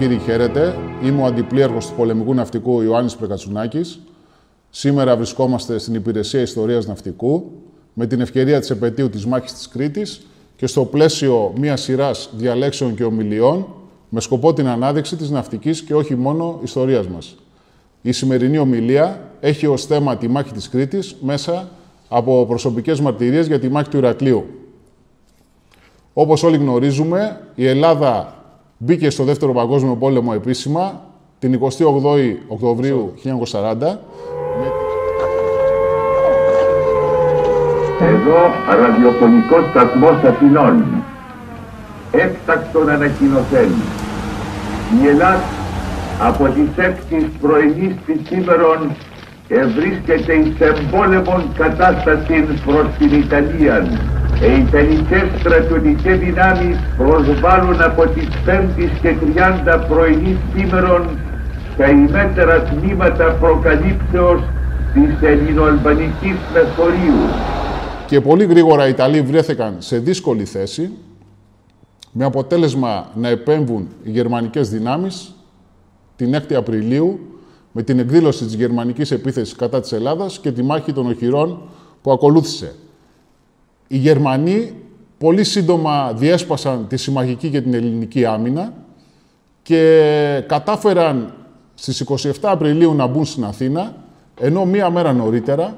Κυρίες και κύριοι, χαίρετε. Είμαι ο Αντιπλήρχος του Πολεμικού Ναυτικού Ιωάννης Πρεκατσουνάκης. Σήμερα βρισκόμαστε στην Υπηρεσία Ιστορίας Ναυτικού με την ευκαιρία της επαιτίου της μάχης της Κρήτης και στο πλαίσιο μιας σειράς διαλέξεων και ομιλιών με σκοπό την ανάδειξη της ναυτικής και όχι μόνο ιστορίας μας. Η σημερινή ομιλία έχει ως θέμα τη μάχη της Κρήτης μέσα από προσωπικές μαρτυρίες για τη μάχη του Ηρακλείου. Όπως όλοι γνωρίζουμε, η Ελλάδα μπήκε στο Δεύτερο Παγκόσμιο Πόλεμο επίσημα την 28η Οκτωβρίου 1940. Εδώ ραδιοφωνικός σταθμός Αθηνών. Έκτακτον ανακοινωθέν. Η Ελλάδα από τις 6 πρωινής της σήμερον ευρίσκεται εις εμπόλεμον κατάσταση προς την Ιταλία οι Ιταλικές στρατιωτικές δυνάμεις προσβάλλουν από τις 5 και 30 πρωινής σήμερον τα ημέτερα τμήματα προκαλύψεως της ελληνοαλβανικής μεθορίου. Και πολύ γρήγορα οι Ιταλοί βρέθηκαν σε δύσκολη θέση με αποτέλεσμα να επέμβουν οι γερμανικές δυνάμεις την 6η Απριλίου με την εκδήλωση της γερμανικής επίθεσης κατά της Ελλάδας και τη μάχη των οχυρών που ακολούθησε. Οι Γερμανοί πολύ σύντομα διέσπασαν τη συμμαχική και την ελληνική άμυνα και κατάφεραν στις 27 Απριλίου να μπουν στην Αθήνα, ενώ μία μέρα νωρίτερα,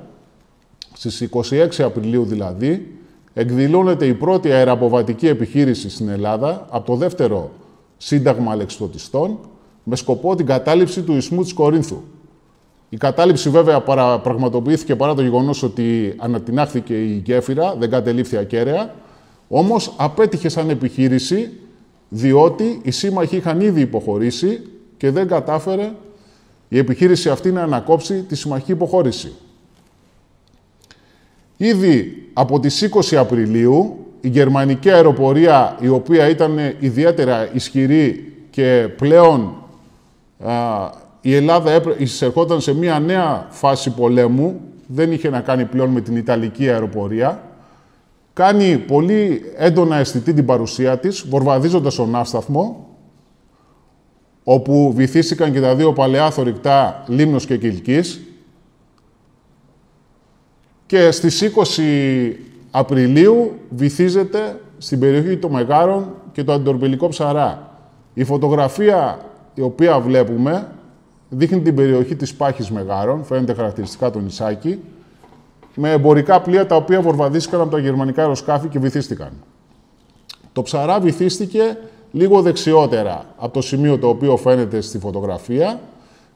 στις 26 Απριλίου δηλαδή, εκδηλώνεται η πρώτη αεραποβατική επιχείρηση στην Ελλάδα από το δεύτερο Σύνταγμα Αλεξιπτωτιστών με σκοπό την κατάληψη του Ισμού της Κορίνθου. Η κατάληψη βέβαια πραγματοποιήθηκε παρά το γεγονός ότι ανατινάχθηκε η γέφυρα, δεν κατελήφθη ακέραια, όμως απέτυχε σαν επιχείρηση διότι οι σύμμαχοι είχαν ήδη υποχωρήσει και δεν κατάφερε η επιχείρηση αυτή να ανακόψει τη συμμαχική υποχώρηση. Ήδη από τις 20 Απριλίου η γερμανική αεροπορία, η οποία ήταν ιδιαίτερα ισχυρή και πλέον η Ελλάδα εισερχόταν σε μια νέα φάση πολέμου, δεν είχε να κάνει πλέον με την Ιταλική αεροπορία, κάνει πολύ έντονα αισθητή την παρουσία της, βορβαδίζοντας τον Άσταθμο, όπου βυθίστηκαν και τα δύο παλαιά θορυκτά Λίμνος και Κιλκής. Και στις 20 Απριλίου βυθίζεται στην περιοχή των Μεγάρων και το αντιτορπιλικό ψαρά. Η φωτογραφία η οποία βλέπουμε δείχνει την περιοχή της Πάχης Μεγάρων, φαίνεται χαρακτηριστικά το νησάκι, με εμπορικά πλοία τα οποία βορβαδίστηκαν από τα γερμανικά αεροσκάφη και βυθίστηκαν. Το ψαρά βυθίστηκε λίγο δεξιότερα από το σημείο το οποίο φαίνεται στη φωτογραφία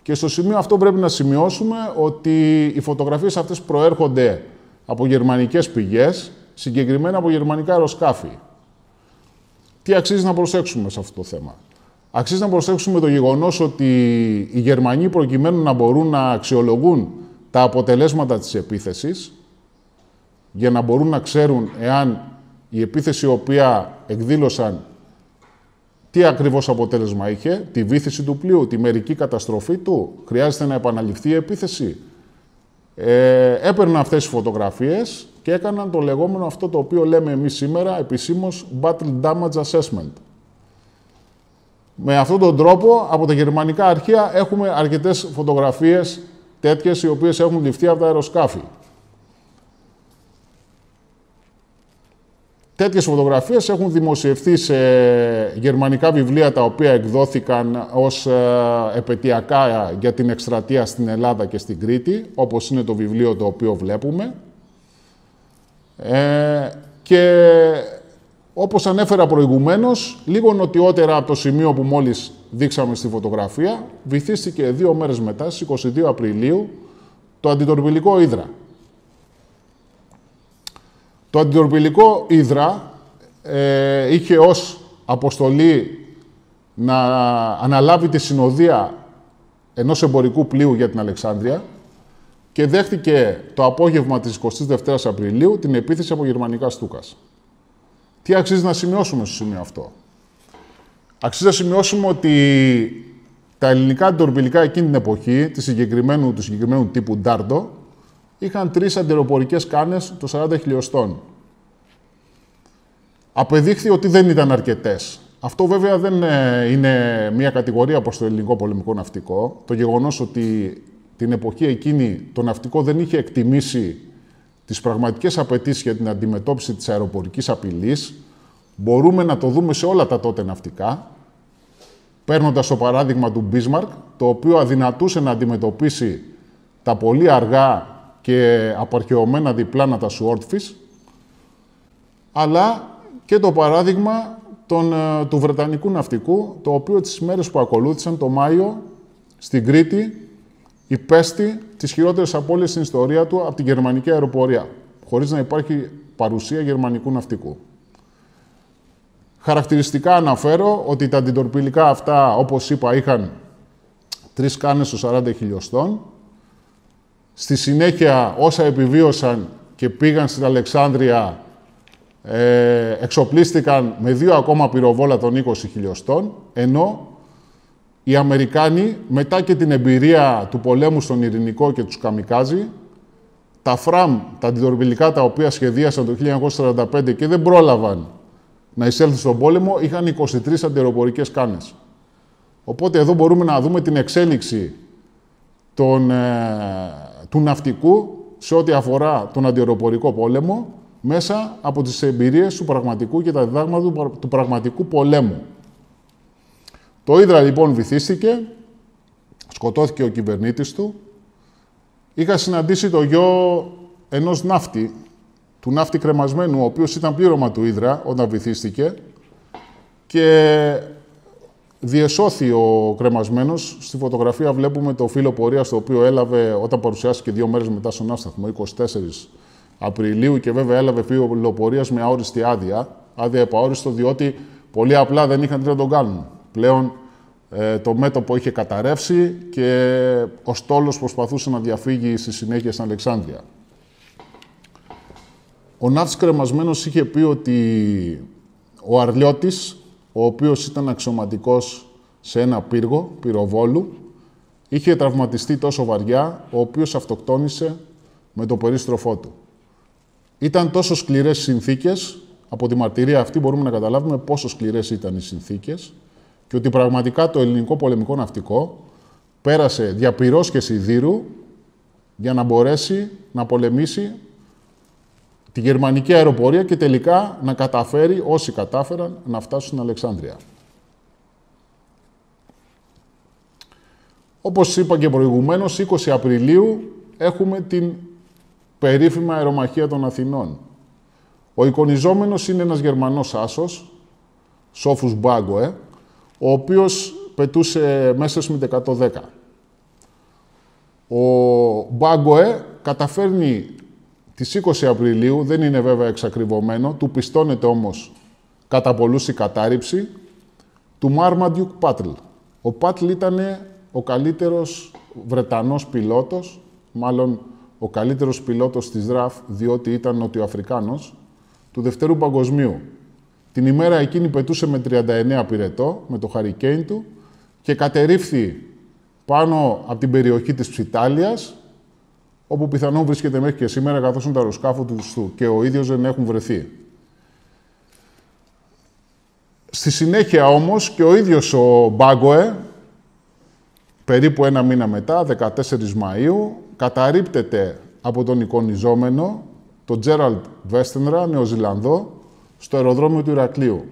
και στο σημείο αυτό πρέπει να σημειώσουμε ότι οι φωτογραφίες αυτές προέρχονται από γερμανικές πηγές, συγκεκριμένα από γερμανικά αεροσκάφη. Τι αξίζει να προσέξουμε σε αυτό το θέμα; Αξίζει να προσέξουμε το γεγονός ότι οι Γερμανοί προκειμένου να μπορούν να αξιολογούν τα αποτελέσματα της επίθεσης, για να μπορούν να ξέρουν εάν η επίθεση η οποία εκδήλωσαν τι ακριβώς αποτέλεσμα είχε, τη βήθηση του πλοίου, τη μερική καταστροφή του, χρειάζεται να επαναληφθεί η επίθεση. Ε, έπαιρναν αυτές τις φωτογραφίες και έκαναν το λεγόμενο αυτό το οποίο λέμε εμείς σήμερα επισήμως Battle Damage Assessment. Με αυτόν τον τρόπο, από τα γερμανικά αρχεία έχουμε αρκετές φωτογραφίες τέτοιες οι οποίες έχουν ληφθεί από τα αεροσκάφη. Τέτοιες φωτογραφίες έχουν δημοσιευθεί σε γερμανικά βιβλία τα οποία εκδόθηκαν ως ε, επαιτειακά για την εκστρατεία στην Ελλάδα και στην Κρήτη, όπως είναι το βιβλίο το οποίο βλέπουμε. Ε, και όπως ανέφερα προηγουμένως, λίγο νοτιότερα από το σημείο που μόλις δείξαμε στη φωτογραφία, βυθίστηκε δύο μέρες μετά, στις 22 Απριλίου, το αντιτορπιλικό Ήδρα. Το αντιτορπιλικό Ήδρα ε, είχε ως αποστολή να αναλάβει τη συνοδεία ενός εμπορικού πλοίου για την Αλεξάνδρεια και δέχτηκε το απόγευμα της 22 Απριλίου την επίθεση από γερμανικά στούκας. Τι αξίζει να σημειώσουμε στο σημείο αυτό; Αξίζει να σημειώσουμε ότι τα ελληνικά αντιορπιλικά εκείνη την εποχή, του συγκεκριμένου, του συγκεκριμένου τύπου Ντάρντο, είχαν τρεις αντιεροπορικές κάνες το 40 χιλιοστών. Απεδείχθη ότι δεν ήταν αρκετές. Αυτό βέβαια δεν ε, είναι μια κατηγορία προς το ελληνικό πολεμικό ναυτικό. Το γεγονός ότι την εποχή εκείνη το ναυτικό δεν είχε εκτιμήσει τις πραγματικές απαιτήσεις για την αντιμετώπιση της αεροπορικής απειλής, μπορούμε να το δούμε σε όλα τα τότε ναυτικά, παίρνοντας το παράδειγμα του Bismarck, το οποίο αδυνατούσε να αντιμετωπίσει τα πολύ αργά και απαρχαιωμένα διπλάνα τα Swordfish, αλλά και το παράδειγμα τον, ε, του Βρετανικού ναυτικού, το οποίο τις μέρες που ακολούθησαν, το Μάιο, στην Κρήτη, υπέστη τις χειρότερες απώλειες στην ιστορία του από την γερμανική αεροπορία, χωρίς να υπάρχει παρουσία γερμανικού ναυτικού. Χαρακτηριστικά αναφέρω ότι τα αντιτορπιλικά αυτά, όπως είπα, είχαν τρεις κάνες στο 40 χιλιοστών. Στη συνέχεια, όσα επιβίωσαν και πήγαν στην Αλεξάνδρεια, ε, εξοπλίστηκαν με δύο ακόμα πυροβόλα των 20 χιλιοστών, ενώ οι Αμερικάνοι, μετά και την εμπειρία του πολέμου στον Ειρηνικό και τους Καμικάζι, τα φραμ, τα αντιτορπιλικά τα οποία σχεδίασαν το 1945 και δεν πρόλαβαν να εισέλθουν στον πόλεμο, είχαν 23 αντιεροπορικές κάνες. Οπότε εδώ μπορούμε να δούμε την εξέλιξη των, ε, του ναυτικού σε ό,τι αφορά τον αντιεροπορικό πόλεμο μέσα από τις εμπειρίες του πραγματικού και τα διδάγματα του πραγματικού πολέμου. Το Ήδρα λοιπόν βυθίστηκε, σκοτώθηκε ο κυβερνήτης του. Είχα συναντήσει το γιο ενός ναύτη, του ναύτη κρεμασμένου, ο οποίος ήταν πλήρωμα του Ήδρα όταν βυθίστηκε και διεσώθη ο κρεμασμένος. Στη φωτογραφία βλέπουμε το φύλλο πορείας το οποίο έλαβε όταν παρουσιάστηκε δύο μέρες μετά στον Άσταθμο, 24 Απριλίου και βέβαια έλαβε φύλλο πορείας με αόριστη άδεια. Άδεια επαόριστο διότι πολύ απλά δεν είχαν τι να τον κάνουν. Πλέον ε, το μέτωπο είχε καταρρεύσει και ο στόλος προσπαθούσε να διαφύγει στη συνέχεια στην Αλεξάνδρεια. Ο Ναύτης Κρεμασμένος είχε πει ότι ο Αρλιώτης, ο οποίος ήταν αξιωματικός σε ένα πύργο, πυροβόλου, είχε τραυματιστεί τόσο βαριά, ο οποίος αυτοκτόνησε με το περίστροφό του. Ήταν τόσο σκληρές συνθήκες, από τη μαρτυρία αυτή μπορούμε να καταλάβουμε πόσο σκληρές ήταν οι συνθήκες, και ότι πραγματικά το ελληνικό πολεμικό ναυτικό πέρασε διαπυρός και σιδήρου για να μπορέσει να πολεμήσει τη γερμανική αεροπορία και τελικά να καταφέρει, όσοι κατάφεραν, να φτάσουν στην Αλεξάνδρεια. Όπως είπα και προηγουμένως, 20 Απριλίου έχουμε την περίφημα αερομαχία των Αθηνών. Ο εικονιζόμενος είναι ένας Γερμανός άσος, Σόφους Μπάγκοε, ο οποίος πετούσε μέσα με 110. Ο Μπάγκοε καταφέρνει τις 20 Απριλίου, δεν είναι βέβαια εξακριβωμένο, του πιστώνεται όμως κατά πολλούς η κατάρριψη, του Μάρμαντιουκ Πάτλ. Ο Πάτλ ήταν ο καλύτερος Βρετανός πιλότος, μάλλον ο καλύτερος πιλότος της ΔΡΑΦ, διότι ήταν Νοτιοαφρικάνος, του Δευτέρου Παγκοσμίου. Την ημέρα εκείνη πετούσε με 39 πυρετό, με το χαρικέιν του και κατερρίφθη πάνω από την περιοχή της Ψιτάλιας, όπου πιθανόν βρίσκεται μέχρι και σήμερα, καθώς είναι τα αεροσκάφο του και ο ίδιος δεν έχουν βρεθεί. Στη συνέχεια όμως και ο ίδιος ο Μπάγκοε, περίπου ένα μήνα μετά, 14 Μαΐου, καταρρύπτεται από τον εικονιζόμενο, τον Τζέραλτ Βέστενρα, Νεοζηλανδό, στο αεροδρόμιο του Ηρακλείου.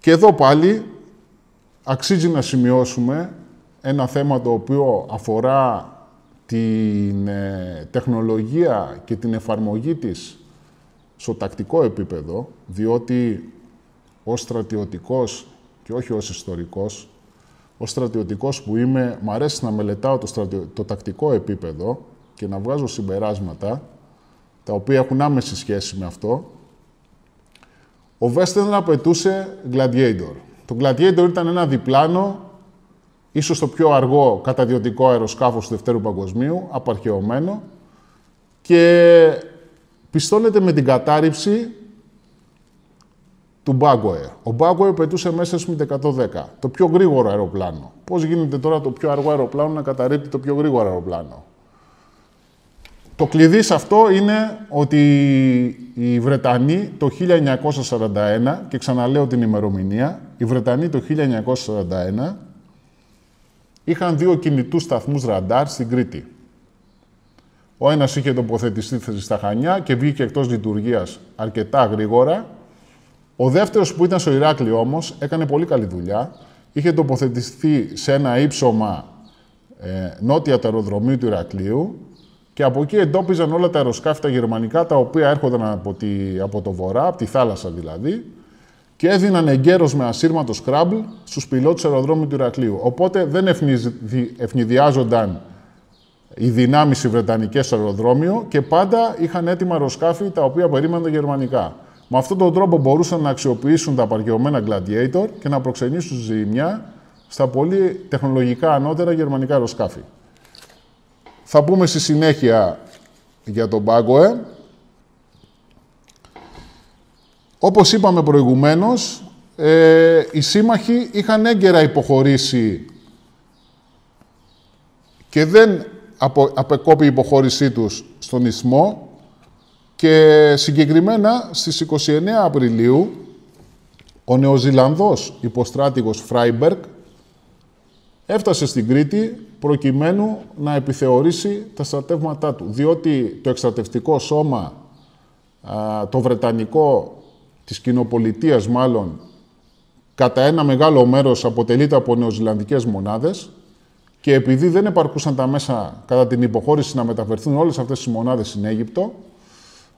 Και εδώ πάλι αξίζει να σημειώσουμε ένα θέμα το οποίο αφορά την ε, τεχνολογία και την εφαρμογή της στο τακτικό επίπεδο, διότι ως στρατιωτικός και όχι ως ιστορικός, ως στρατιωτικός που είμαι, μου αρέσει να μελετάω το, το τακτικό επίπεδο και να βγάζω συμπεράσματα, τα οποία έχουν άμεση σχέση με αυτό, ο Βέστερν απαιτούσε Gladiator. Το Gladiator ήταν ένα διπλάνο, ίσως το πιο αργό καταδιωτικό αεροσκάφος του Δευτέρου Παγκοσμίου, απαρχαιωμένο, και πιστώνεται με την κατάρριψη του Μπάγκοε. Ο Μπάγκοε πετούσε μέσα στο 110, το πιο γρήγορο αεροπλάνο. Πώς γίνεται τώρα το πιο αργό αεροπλάνο να καταρρύπτει το πιο γρήγορο αεροπλάνο; Το κλειδί σε αυτό είναι ότι οι Βρετανοί το 1941, και ξαναλέω την ημερομηνία, οι Βρετανοί το 1941 είχαν δύο κινητούς σταθμούς ραντάρ στην Κρήτη. Ο ένας είχε τοποθετηθεί στα Χανιά και βγήκε εκτός λειτουργίας αρκετά γρήγορα. Ο δεύτερος που ήταν στο Ηράκλειο όμως έκανε πολύ καλή δουλειά. Είχε τοποθετηθεί σε ένα ύψωμα ε, νότια του αεροδρομίου του Ηρακλείου και από εκεί εντόπιζαν όλα τα αεροσκάφη τα γερμανικά τα οποία έρχονταν από, τη, από το βορρά, από τη θάλασσα δηλαδή, και έδιναν εγκαίρως με ασύρματο σκράμπλ στους πιλότους αεροδρόμου του Ηρακλείου. Οπότε δεν ευνηδιάζονταν οι δυνάμεις οι Βρετανικές στο αεροδρόμιο και πάντα είχαν έτοιμα αεροσκάφη τα οποία περίμεναν τα γερμανικά. Με αυτόν τον τρόπο μπορούσαν να αξιοποιήσουν τα απαρχαιωμένα Gladiator και να προξενήσουν ζημιά στα πολύ τεχνολογικά ανώτερα γερμανικά αεροσκάφη. Θα πούμε στη συνέχεια για τον Πάγκοε. Όπως είπαμε προηγουμένως, ε, οι σύμμαχοι είχαν έγκαιρα υποχωρήσει και δεν απο, απεκόπη η υποχώρησή τους στον Ισμό και συγκεκριμένα στις 29 Απριλίου ο Νεοζηλανδός υποστράτηγος Φράιμπεργκ έφτασε στην Κρήτη προκειμένου να επιθεωρήσει τα στρατεύματά του. Διότι το εκστρατευτικό σώμα, το βρετανικό της κοινοπολιτείας μάλλον, κατά ένα μεγάλο μέρος αποτελείται από νεοζηλανδικές μονάδες και επειδή δεν επαρκούσαν τα μέσα κατά την υποχώρηση να μεταφερθούν όλες αυτές τις μονάδες στην Αίγυπτο,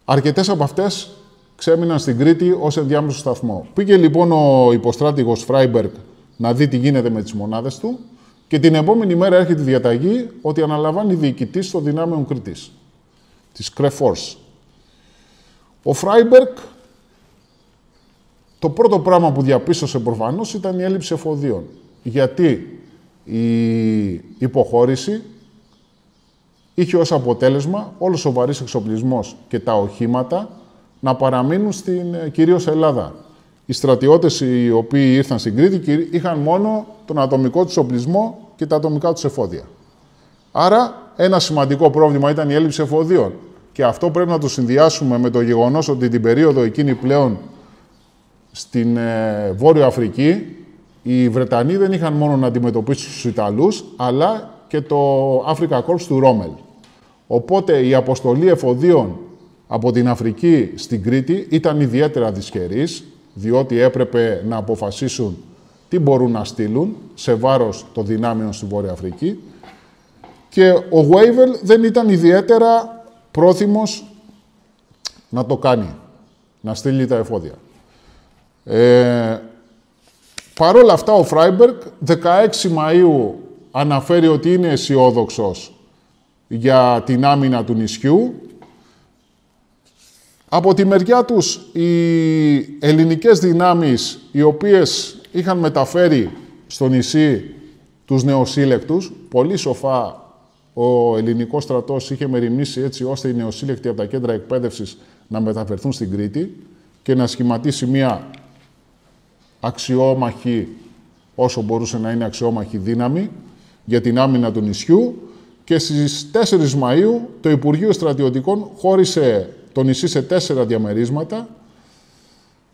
αρκετές από αυτές ξέμειναν στην Κρήτη ως ενδιάμεσο σταθμό. Πήγε λοιπόν ο υποστράτηγος Φράιμπεργκ να δει τι γίνεται με τις μονάδες του και την επόμενη μέρα έρχεται η διαταγή ότι αναλαμβάνει διοικητής των δυνάμεων Κρήτης, της Creforce. Ο Φράιμπεργκ, το πρώτο πράγμα που διαπίστωσε προφανώς ήταν η έλλειψη εφοδίων. Γιατί η υποχώρηση είχε ως αποτέλεσμα όλος ο βαρύς εξοπλισμός και τα οχήματα να παραμείνουν στην ε, κυρίως Ελλάδα. Οι στρατιώτες οι οποίοι ήρθαν στην Κρήτη είχαν μόνο τον ατομικό τους οπλισμό και τα ατομικά τους εφόδια. Άρα, ένα σημαντικό πρόβλημα ήταν η έλλειψη εφοδίων. Και αυτό πρέπει να το συνδυάσουμε με το γεγονός ότι την περίοδο εκείνη πλέον στην ε, Βόρεια Αφρική οι Βρετανοί δεν είχαν μόνο να αντιμετωπίσουν τους Ιταλούς, αλλά και το Africa Corps του Ρόμελ. Οπότε η αποστολή εφοδίων από την Αφρική στην Κρήτη ήταν ιδιαίτερα δυσχερής, διότι έπρεπε να αποφασίσουν τι μπορούν να στείλουν σε βάρος των δυνάμεων στη Βόρεια Αφρική και ο Βέιβελ δεν ήταν ιδιαίτερα πρόθυμος να το κάνει, να στείλει τα εφόδια. Ε, Παρ' όλα αυτά, ο Φράιμπεργκ 16 Μαΐου αναφέρει ότι είναι αισιόδοξος για την άμυνα του νησιού. Από τη μεριά τους, οι ελληνικές δυνάμεις, οι οποίες είχαν μεταφέρει στο νησί τους νεοσύλλεκτους. Πολύ σοφά ο ελληνικός στρατός είχε μεριμνήσει έτσι ώστε οι νεοσύλλεκτοι από τα κέντρα εκπαίδευσης να μεταφερθούν στην Κρήτη και να σχηματίσει μια αξιόμαχη, όσο μπορούσε να είναι αξιόμαχη δύναμη, για την άμυνα του νησιού και στις 4 Μαΐου το Υπουργείο Στρατιωτικών χώρισε το νησί σε τέσσερα διαμερίσματα,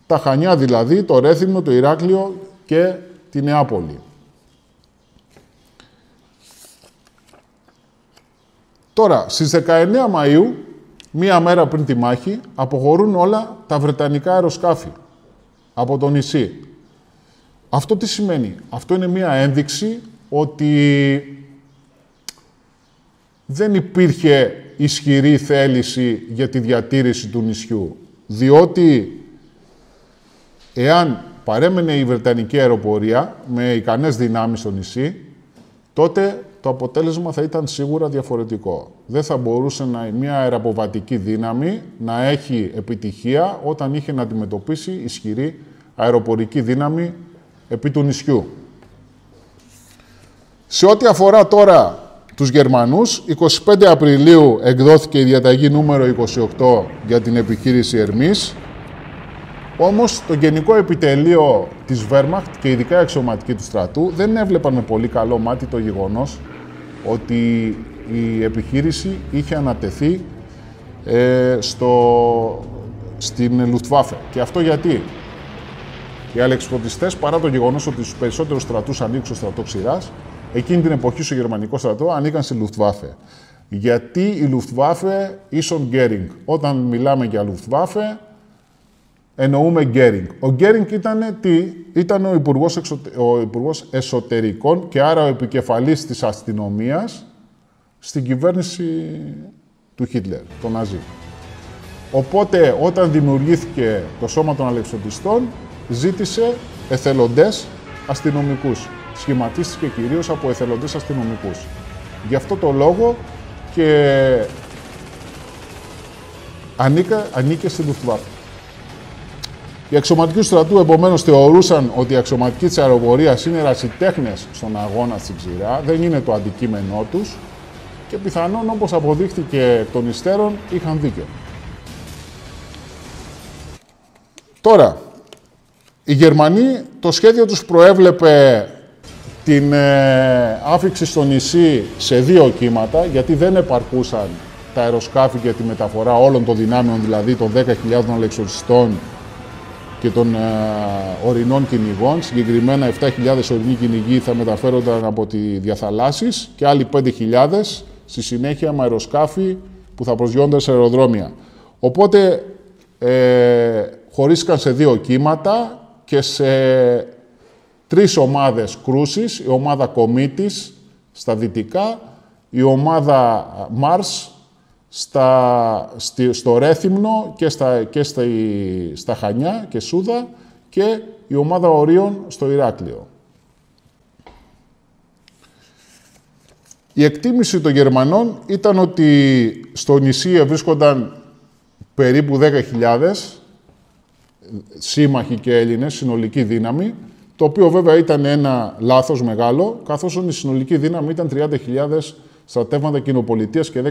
τα Χανιά δηλαδή, το Ρέθυμνο, το Ηράκλειο και τη Νεάπολη. Τώρα, στις 19 Μαΐου, μία μέρα πριν τη μάχη, αποχωρούν όλα τα βρετανικά αεροσκάφη από το νησί. Αυτό τι σημαίνει; Αυτό είναι μία ένδειξη ότι δεν υπήρχε ισχυρή θέληση για τη διατήρηση του νησιού. Διότι εάν παρέμενε η Βρετανική αεροπορία με ικανές δυνάμεις στο νησί, τότε το αποτέλεσμα θα ήταν σίγουρα διαφορετικό. Δεν θα μπορούσε να, μια αεραποβατική δύναμη να έχει επιτυχία όταν είχε να αντιμετωπίσει ισχυρή αεροπορική δύναμη επί του νησιού. Σε ό,τι αφορά τώρα τους Γερμανούς, 25 Απριλίου εκδόθηκε η διαταγή νούμερο 28 για την επιχείρηση Ερμής, όμως το Γενικό Επιτελείο της Βέρμαχτ και ειδικά η αξιωματική του στρατού δεν έβλεπαν με πολύ καλό μάτι το γεγονός ότι η επιχείρηση είχε ανατεθεί ε, στο, στην Luftwaffe. Και αυτό γιατί; Οι αλεξιπτωτιστές, παρά το γεγονός ότι στους περισσότερους στρατούς ανήκουν στο στρατός ξηράς, εκείνη την εποχή στο γερμανικό στρατό ανήκαν στη Luftwaffe. Γιατί η Luftwaffe ίσον Γκέρινγκ. Όταν μιλάμε για Luftwaffe, εννοούμε Γκέρινγκ. Ο Γκέρινγκ ήταν τι, ήταν ο υπουργός, ο υπουργός Εσωτερικών και άρα ο επικεφαλής της αστυνομίας στην κυβέρνηση του Χίτλερ, τον Ναζί. Οπότε, όταν δημιουργήθηκε το Σώμα των Αλεξιωτιστών, ζήτησε εθελοντές αστυνομικούς. Σχηματίστηκε κυρίως από εθελοντές αστυνομικούς. Γι' αυτό το λόγο και ανήκα, ανήκε στην Luftwaffe. Οι αξιωματικοί του στρατού επομένως θεωρούσαν ότι οι αξιωματικοί της αεροπορίας είναι ρασιτέχνες στον αγώνα στην ξηρά, δεν είναι το αντικείμενό τους και πιθανόν όπως αποδείχθηκε των υστέρων είχαν δίκιο. Τώρα, οι Γερμανοί το σχέδιο τους προέβλεπε την ε, άφηξη στο νησί σε δύο κύματα, γιατί δεν επαρκούσαν τα αεροσκάφη για τη μεταφορά όλων των δυνάμεων, δηλαδή των 10.000 αλεξοριστών και των ε, ορεινών κυνηγών. Συγκεκριμένα 7.000 ορεινοί κυνηγοί θα μεταφέρονταν από τη διαθαλάσσης και άλλοι 5.000 στη συνέχεια με αεροσκάφη που θα προσγειώνται σε αεροδρόμια. Οπότε ε, χωρίστηκαν σε δύο κύματα και σε τρεις ομάδες κρούσης, η ομάδα Κομίτης στα δυτικά, η ομάδα Μάρς στα, στο Ρέθυμνο και, στα, και στα, στα Χανιά και Σούδα και η ομάδα Ορίων στο Ηράκλειο. Η εκτίμηση των Γερμανών ήταν ότι στο νησί βρίσκονταν περίπου 10.000 σύμμαχοι και Έλληνες, συνολική δύναμη, το οποίο βέβαια ήταν ένα λάθος μεγάλο, καθώς η συνολική δύναμη ήταν 30.000 στρατεύματα κοινοπολιτείας και 10.000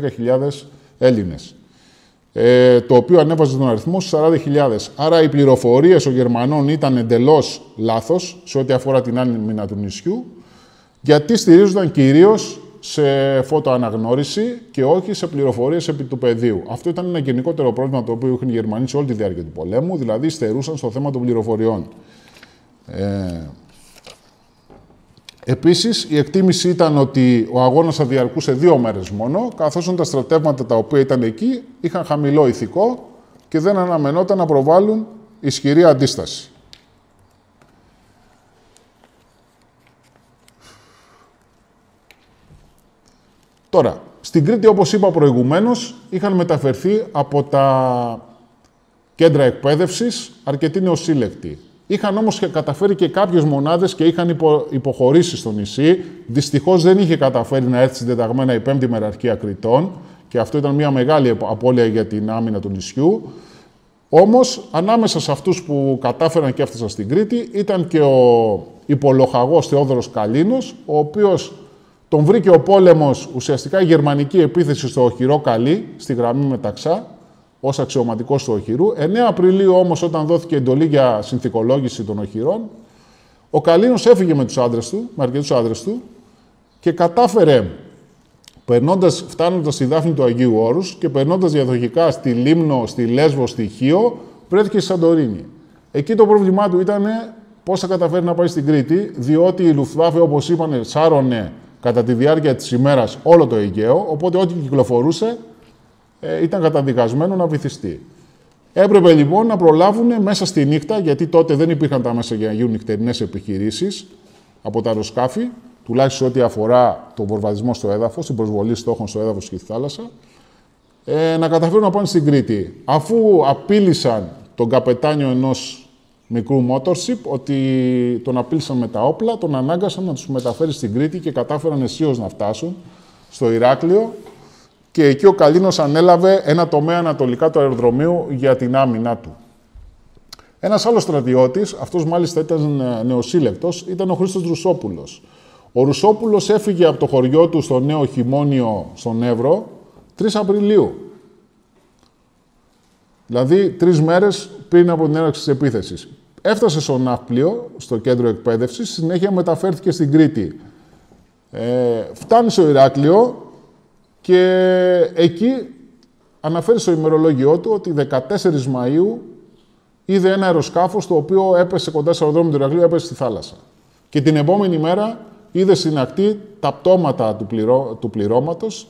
Έλληνες. Ε, το οποίο ανέβαζε τον αριθμό στους 40.000. Άρα οι πληροφορίες των Γερμανών ήταν εντελώς λάθος σε ό,τι αφορά την άμυνα του νησιού, γιατί στηρίζονταν κυρίως σε φωτοαναγνώριση και όχι σε πληροφορίες επί του πεδίου. Αυτό ήταν ένα γενικότερο πρόβλημα το οποίο είχαν οι Γερμανοί σε όλη τη διάρκεια του πολέμου, δηλαδή στερούσαν στο θέμα των πληροφοριών. Ε, Επίσης, η εκτίμηση ήταν ότι ο αγώνας θα διαρκούσε δύο μέρες μόνο, καθώς τα στρατεύματα τα οποία ήταν εκεί είχαν χαμηλό ηθικό και δεν αναμενόταν να προβάλλουν ισχυρή αντίσταση. Τώρα, στην Κρήτη, όπως είπα προηγουμένως, είχαν μεταφερθεί από τα κέντρα εκπαίδευσης αρκετοί νεοσύλλεκτοι. Είχαν όμως καταφέρει και κάποιες μονάδες και είχαν υπο, υποχωρήσει στο νησί. Δυστυχώς δεν είχε καταφέρει να έρθει συντεταγμένα η πέμπτη μεραρχία Κρητών και αυτό ήταν μια μεγάλη απώλεια για την άμυνα του νησιού. Όμως, ανάμεσα σε αυτούς που κατάφεραν και έφτασαν στην Κρήτη, ήταν και ο υπολοχαγός Θεόδωρος Καλίνος, ο οποίος τον βρήκε ο πόλεμος, ουσιαστικά η γερμανική επίθεση στο οχυρό Καλή, στη γραμμή Μεταξά, ως αξιωματικός του οχυρού. 9 Απριλίου όμως, όταν δόθηκε εντολή για συνθηκολόγηση των οχυρών, ο Καλίνος έφυγε με τους άντρες του, με αρκετούς άντρες του, και κατάφερε, περνώντας, φτάνοντας στη δάφνη του Αγίου Όρους και περνώντας διαδοχικά στη Λίμνο, στη Λέσβο, στη Χίο, βρέθηκε στη Σαντορίνη. Εκεί το πρόβλημά του ήταν πώς θα καταφέρει να πάει στην Κρήτη, διότι η Λουφθάφε, όπως είπαν, σάρωνε κατά τη διάρκεια της ημέρας όλο το Αιγαίο, οπότε ό,τι κυκλοφορούσε ε, ήταν καταδικασμένο να βυθιστεί. Έπρεπε λοιπόν να προλάβουν μέσα στη νύχτα, γιατί τότε δεν υπήρχαν τα μέσα για να γίνουν νυχτερινές επιχειρήσεις από τα αεροσκάφη, τουλάχιστον ό,τι αφορά τον βορβαδισμό στο έδαφος, την προσβολή στόχων στο έδαφος και στη θάλασσα, ε, να καταφέρουν να πάνε στην Κρήτη. Αφού απείλησαν τον καπετάνιο ενός μικρού motorship ότι τον απείλησαν με τα όπλα, τον ανάγκασαν να τους μεταφέρει στην Κρήτη και κατάφεραν αισίως να φτάσουν στο Ηράκλειο και εκεί ο Καλίνος ανέλαβε ένα τομέα ανατολικά του αεροδρομίου για την άμυνά του. Ένας άλλος στρατιώτης, αυτός μάλιστα ήταν ε, νεοσύλλεκτος, ήταν ο Χρήστος Ρουσόπουλος. Ο Ρουσόπουλος έφυγε από το χωριό του στο νέο χειμώνιο στον Εύρο 3 Απριλίου. Δηλαδή τρεις μέρες πριν από την έναρξη της επίθεσης. Έφτασε στο Ναύπλιο, στο κέντρο εκπαίδευσης, συνέχεια μεταφέρθηκε στην Κρήτη. Ε, φτάνει στο Ηράκλειο και εκεί αναφέρει στο ημερολόγιο του ότι 14 Μαΐου είδε ένα αεροσκάφος το οποίο έπεσε κοντά στο αεροδρόμιο του Ηρακλείου, έπεσε στη θάλασσα. Και την επόμενη μέρα είδε στην ακτή τα πτώματα του, πληρώ, του πληρώματος,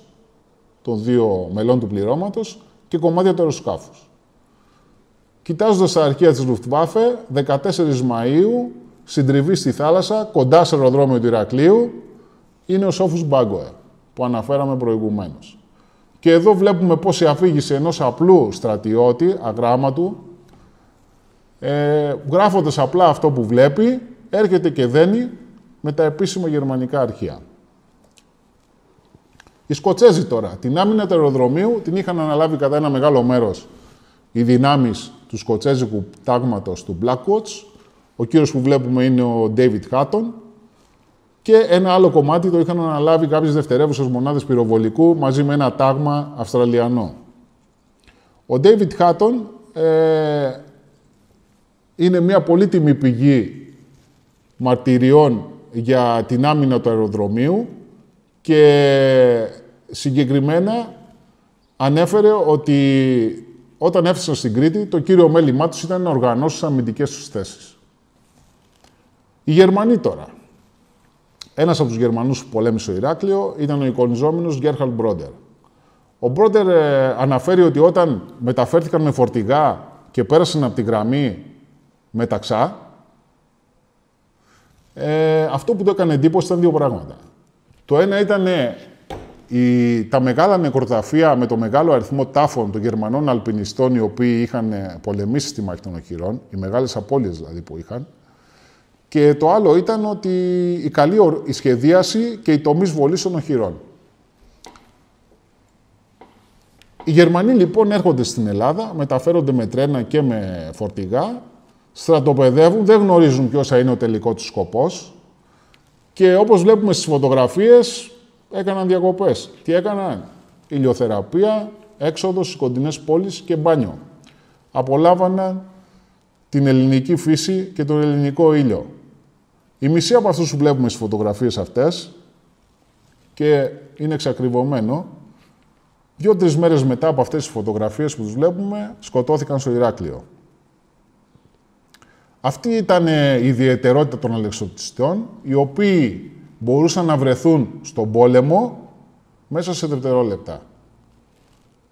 των δύο μελών του πληρώματος και κομμάτια του αεροσκάφους. Κοιτάζοντας τα αρχεία της Λουφτβάφε, 14 Μαΐου, συντριβή στη θάλασσα, κοντά στο αεροδρόμιο του Ηρακλείου, είναι ο Σόφους Μπάγκοε, που αναφέραμε προηγουμένως. Και εδώ βλέπουμε πώς η αφήγηση ενός απλού στρατιώτη, αγράμματου, ε, γράφοντας απλά αυτό που βλέπει, έρχεται και δένει με τα επίσημα γερμανικά αρχεία. Οι Σκοτσέζοι τώρα, την άμυνα του αεροδρομίου την είχαν αναλάβει κατά ένα μεγάλο μέρος οι δυνάμεις του σκοτσέζικου τάγματος του Blackwatch. Ο κύριος που βλέπουμε είναι ο David Hutton, και ένα άλλο κομμάτι το είχαν αναλάβει κάποιες δευτερεύουσες μονάδες πυροβολικού μαζί με ένα τάγμα Αυστραλιανό. Ο David Hutton ε, είναι μια πολύτιμη πηγή μαρτυριών για την άμυνα του αεροδρομίου και συγκεκριμένα ανέφερε ότι όταν έφτασαν στην Κρήτη, το κύριο μέλημά τους ήταν να οργανώσουν αμυντικές τους θέσεις. Οι Γερμανοί τώρα. Ένας από τους Γερμανούς που πολέμησε ο Ηράκλειο ήταν ο εικονιζόμενος Γκέρχαλ Μπρόντερ. Ο Μπρόντερ ε, αναφέρει ότι όταν μεταφέρθηκαν με φορτηγά και πέρασαν από τη γραμμή μεταξά, ε, αυτό που το έκανε εντύπωση ήταν δύο πράγματα. Το ένα ήταν η, τα μεγάλα νεκροταφεία με το μεγάλο αριθμό τάφων των Γερμανών αλπινιστών οι οποίοι είχαν πολεμήσει στη μάχη των οχυρών, οι μεγάλες απώλειες δηλαδή που είχαν, και το άλλο ήταν ότι η καλή η σχεδίαση και η τομή βολής των οχυρών. Οι Γερμανοί λοιπόν έρχονται στην Ελλάδα, μεταφέρονται με τρένα και με φορτηγά, στρατοπεδεύουν, δεν γνωρίζουν ποιος θα είναι ο τελικό τους σκοπός και όπως βλέπουμε στις φωτογραφίες έκαναν διακοπές. Τι έκαναν, ηλιοθεραπεία, έξοδος στις κοντινές πόλεις και μπάνιο. Απολάβαναν την ελληνική φύση και τον ελληνικό ήλιο. Η μισή από αυτούς που βλέπουμε στις φωτογραφίες αυτές και είναι εξακριβωμένο, δύο-τρεις μέρες μετά από αυτές τις φωτογραφίες που τους βλέπουμε, σκοτώθηκαν στο Ηράκλειο. Αυτή ήταν η ιδιαιτερότητα των αλεξοπτιστών, οι οποίοι μπορούσαν να βρεθούν στον πόλεμο μέσα σε δευτερόλεπτα.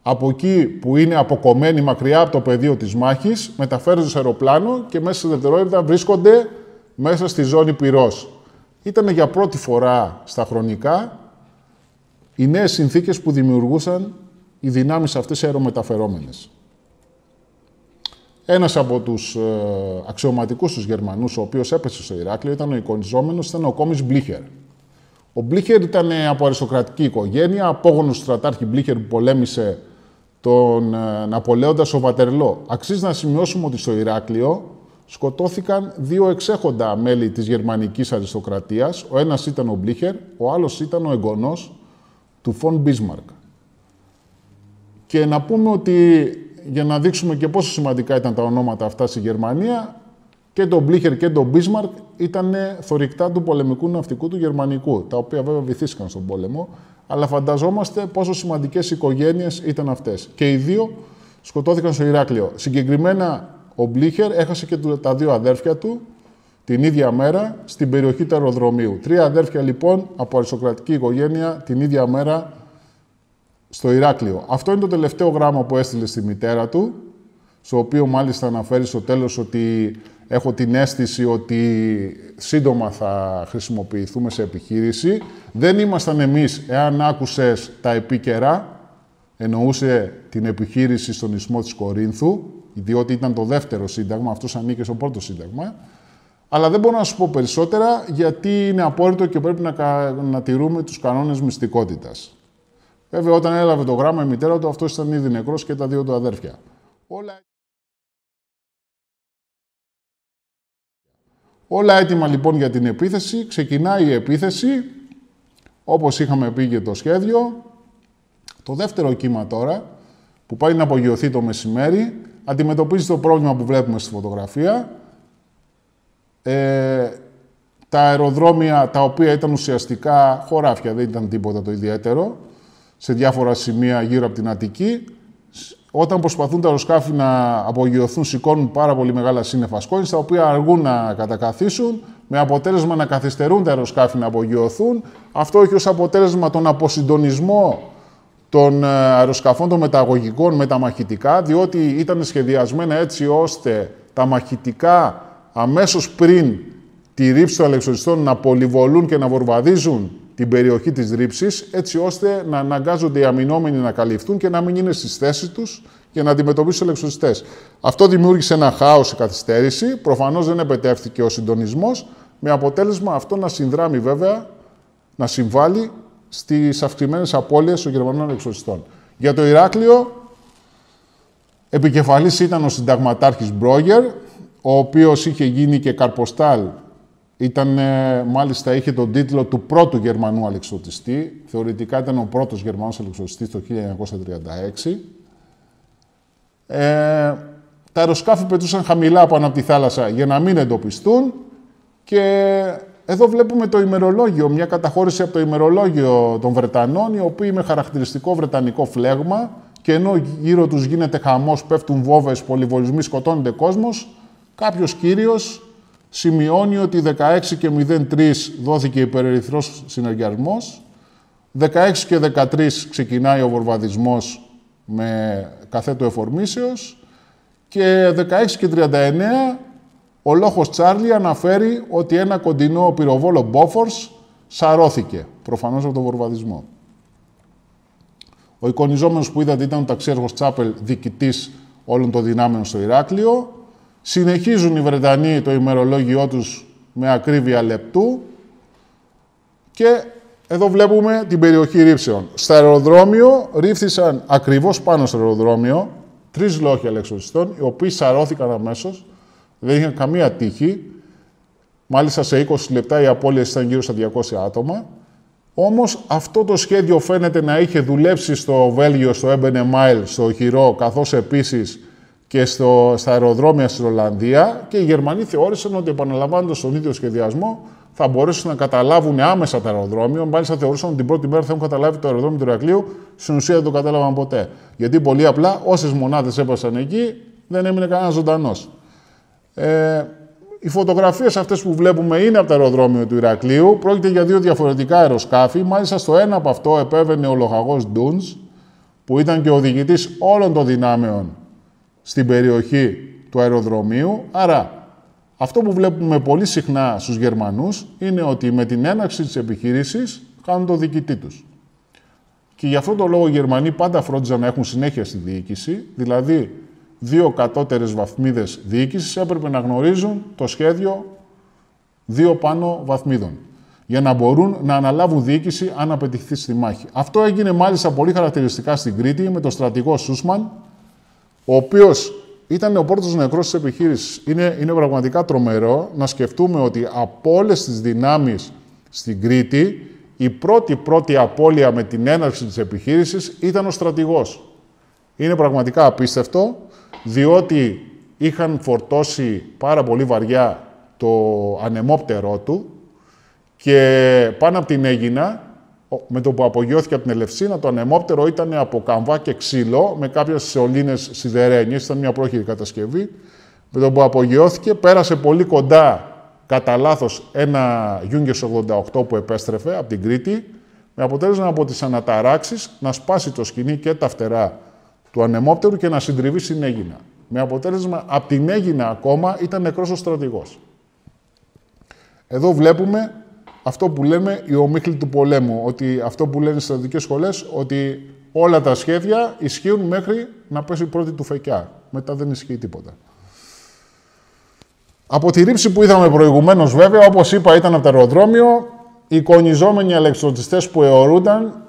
Από εκεί που είναι αποκομμένοι μακριά από το πεδίο της μάχης, μεταφέρονται σε αεροπλάνο και μέσα σε δευτερόλεπτα βρίσκονται μέσα στη ζώνη πυρός. Ήταν για πρώτη φορά στα χρονικά οι νέες συνθήκες που δημιουργούσαν οι δυνάμεις αυτές αερομεταφερόμενες. Ένας από τους ε, αξιωματικούς τους Γερμανούς, ο οποίος έπεσε στο Ηράκλειο, ήταν ο εικονιζόμενος, ήταν ο κόμις Μπλίχερ. Ο Μπλίχερ ήταν από αριστοκρατική οικογένεια, απόγονος στρατάρχη Μπλίχερ που πολέμησε τον ε, Ναπολέοντα στο Βατερλό. Αξίζει να σημειώσουμε ότι στο Ηράκλειο σκοτώθηκαν δύο εξέχοντα μέλη της γερμανικής αριστοκρατίας. Ο ένας ήταν ο Μπλίχερ, ο άλλος ήταν ο εγγονός του Φον Μπίσμαρκ. Και να πούμε ότι για να δείξουμε και πόσο σημαντικά ήταν τα ονόματα αυτά στη Γερμανία, και το Μπλίχερ και το Μπίσμαρκ ήταν θορυκτά του πολεμικού ναυτικού του γερμανικού, τα οποία βέβαια βυθίστηκαν στον πόλεμο, αλλά φανταζόμαστε πόσο σημαντικές οικογένειες ήταν αυτές. Και οι δύο σκοτώθηκαν στο Ηράκλειο. Συγκεκριμένα ο Μπλίχερ έχασε και τα δύο αδέρφια του την ίδια μέρα στην περιοχή του αεροδρομίου. Τρία αδέρφια λοιπόν από αριστοκρατική οικογένεια την ίδια μέρα στο Ηράκλειο. Αυτό είναι το τελευταίο γράμμα που έστειλε στη μητέρα του, στο οποίο μάλιστα αναφέρει στο τέλος ότι έχω την αίσθηση ότι σύντομα θα χρησιμοποιηθούμε σε επιχείρηση. Δεν ήμασταν εμείς, εάν άκουσες τα επίκαιρα, εννοούσε την επιχείρηση στον ισμό της Κορίνθου, διότι ήταν το δεύτερο σύνταγμα, αυτός ανήκε στο πρώτο σύνταγμα. Αλλά δεν μπορώ να σου πω περισσότερα, γιατί είναι απόρριτο και πρέπει να, να τηρούμε τους κανόνες μυστικότητας. Βέβαια, όταν έλαβε το γράμμα η μητέρα του, αυτός ήταν ήδη νεκρός και τα δύο του αδέρφια. Όλα... Όλα έτοιμα λοιπόν για την επίθεση. Ξεκινάει η επίθεση, όπως είχαμε πει και το σχέδιο. Το δεύτερο κύμα τώρα, που πάει να απογειωθεί το μεσημέρι, αντιμετωπίζεις το πρόβλημα που βλέπουμε στη φωτογραφία. Ε, τα αεροδρόμια τα οποία ήταν ουσιαστικά χωράφια, δεν ήταν τίποτα το ιδιαίτερο, σε διάφορα σημεία γύρω από την Αττική, όταν προσπαθούν τα αεροσκάφη να απογειωθούν, σηκώνουν πάρα πολύ μεγάλα σύννεφα σκόνης, τα οποία αργούν να κατακαθίσουν, με αποτέλεσμα να καθυστερούν τα αεροσκάφη να απογειωθούν. Αυτό έχει ως αποτέλεσμα τον αποσυντονισμό των ε, αεροσκαφών των μεταγωγικών με τα μαχητικά, διότι ήταν σχεδιασμένα έτσι ώστε τα μαχητικά αμέσως πριν τη ρήψη των αλεξοριστών να πολυβολούν και να βορβαδίζουν την περιοχή της ρήψης, έτσι ώστε να αναγκάζονται οι αμυνόμενοι να καλυφθούν και να μην είναι στις θέσεις τους και να αντιμετωπίσουν τους ελεξοριστές. Αυτό δημιούργησε ένα χάος σε καθυστέρηση. Προφανώς δεν επετεύθηκε ο συντονισμός, με αποτέλεσμα αυτό να συνδράμει βέβαια, να συμβάλλει στις αυξημένες απώλειες των Γερμανών εξωριστών. Για το Ηράκλειο, επικεφαλής ήταν ο συνταγματάρχης Μπρόγερ, ο οποίος είχε γίνει και καρποστάλ. Ήταν, μάλιστα, είχε τον τίτλο του πρώτου Γερμανού αλεξιωτιστή. Θεωρητικά ήταν ο πρώτος Γερμανός αλεξιωτιστής το 1936. Ε, τα αεροσκάφη πετούσαν χαμηλά πάνω από τη θάλασσα για να μην εντοπιστούν και εδώ βλέπουμε το ημερολόγιο, μια καταχώρηση από το ημερολόγιο των Βρετανών, οι οποίοι με χαρακτηριστικό βρετανικό φλέγμα και ενώ γύρω τους γίνεται χαμός, πέφτουν βόβες, πολυβολισμοί, σκοτώνεται κόσμος, κάποιος κύριος σημειώνει ότι 16 και 03 δόθηκε υπερερυθρός συνεργιασμός, 16 και 13 ξεκινάει ο βορβαδισμός με καθέτο εφορμήσεως και 16 και 39 ο λόγος Τσάρλι αναφέρει ότι ένα κοντινό πυροβόλο Μπόφορς σαρώθηκε, προφανώς από τον βορβαδισμό. Ο εικονιζόμενος που είδατε ήταν ο ταξιέργος Τσάπελ, διοικητής όλων των δυνάμεων στο Ηράκλειο. Συνεχίζουν οι Βρετανοί το ημερολόγιό τους με ακρίβεια λεπτού και εδώ βλέπουμε την περιοχή ρήψεων. Στο αεροδρόμιο ρήφθησαν ακριβώς πάνω στο αεροδρόμιο τρεις λόγια αλεξοριστών, οι οποίοι σαρώθηκαν αμέσως δεν είχαν καμία τύχη. Μάλιστα σε 20 λεπτά οι απώλειες ήταν γύρω στα 200 άτομα. Όμως αυτό το σχέδιο φαίνεται να είχε δουλέψει στο Βέλγιο, στο Έμπενε Μάιλ, στο Χειρό, καθώς επίσης και στο, στα αεροδρόμια στην Ολλανδία και οι Γερμανοί θεώρησαν ότι επαναλαμβάνοντας τον ίδιο σχεδιασμό θα μπορέσουν να καταλάβουν άμεσα το αεροδρόμιο. Μάλιστα θεωρούσαν ότι την πρώτη μέρα θα έχουν καταλάβει το αεροδρόμιο του Ηρακλείου. Στην ουσία δεν το κατάλαβαν ποτέ. Γιατί πολύ απλά όσες μονάδες έπασαν εκεί δεν έμεινε κανένας ζωντανός. Ε, οι φωτογραφίες αυτές που βλέπουμε είναι από το αεροδρόμιο του Ηρακλείου. Πρόκειται για δύο διαφορετικά αεροσκάφη. Μάλιστα στο ένα από αυτό επέβαινε ο λογαγό Ντούν, που ήταν και ο οδηγητή όλων των δυνάμεων στην περιοχή του αεροδρομίου. Άρα, αυτό που βλέπουμε πολύ συχνά στους Γερμανούς είναι ότι με την έναρξη της επιχείρησης κάνουν το διοικητή τους. Και γι' αυτό το λόγο οι Γερμανοί πάντα φρόντιζαν να έχουν συνέχεια στη διοίκηση, δηλαδή δύο κατώτερες βαθμίδες διοίκησης έπρεπε να γνωρίζουν το σχέδιο δύο πάνω βαθμίδων για να μπορούν να αναλάβουν διοίκηση αν απαιτηθεί στη μάχη. Αυτό έγινε μάλιστα πολύ χαρακτηριστικά στην Κρήτη με τον στρατηγό Σούσμαν, ο οποίος ήταν ο πρώτος νεκρός της επιχείρησης. Είναι, είναι πραγματικά τρομερό να σκεφτούμε ότι από όλες τις δυνάμεις στην Κρήτη, η πρώτη πρώτη απώλεια με την έναρξη της επιχείρησης ήταν ο στρατηγός. Είναι πραγματικά απίστευτο διότι είχαν φορτώσει πάρα πολύ βαριά το ανεμόπτερό του και πάνω από την Έγινα, με το που απογειώθηκε από την Ελευσίνα, το ανεμόπτερο ήταν από καμβά και ξύλο με κάποιες σωλήνες σιδερένιες, ήταν μια πρόχειρη κατασκευή. Με το που απογειώθηκε, πέρασε πολύ κοντά κατά λάθος ένα Γιούγκες 88 που επέστρεφε από την Κρήτη, με αποτέλεσμα από τις αναταράξεις να σπάσει το σκηνή και τα φτερά του ανεμόπτερου και να συντριβεί στην Έγινα. Με αποτέλεσμα, από την Έγινα ακόμα ήταν νεκρός ο στρατηγός. Εδώ βλέπουμε αυτό που λέμε η ομίχλη του πολέμου, ότι αυτό που λένε οι στρατιωτικές σχολές, ότι όλα τα σχέδια ισχύουν μέχρι να πέσει η πρώτη του φεκιά. Μετά δεν ισχύει τίποτα. Από τη ρήψη που είδαμε προηγουμένως βέβαια, όπως είπα ήταν από το αεροδρόμιο, οι εικονιζόμενοι αλεξιωτιστές που αιωρούνταν,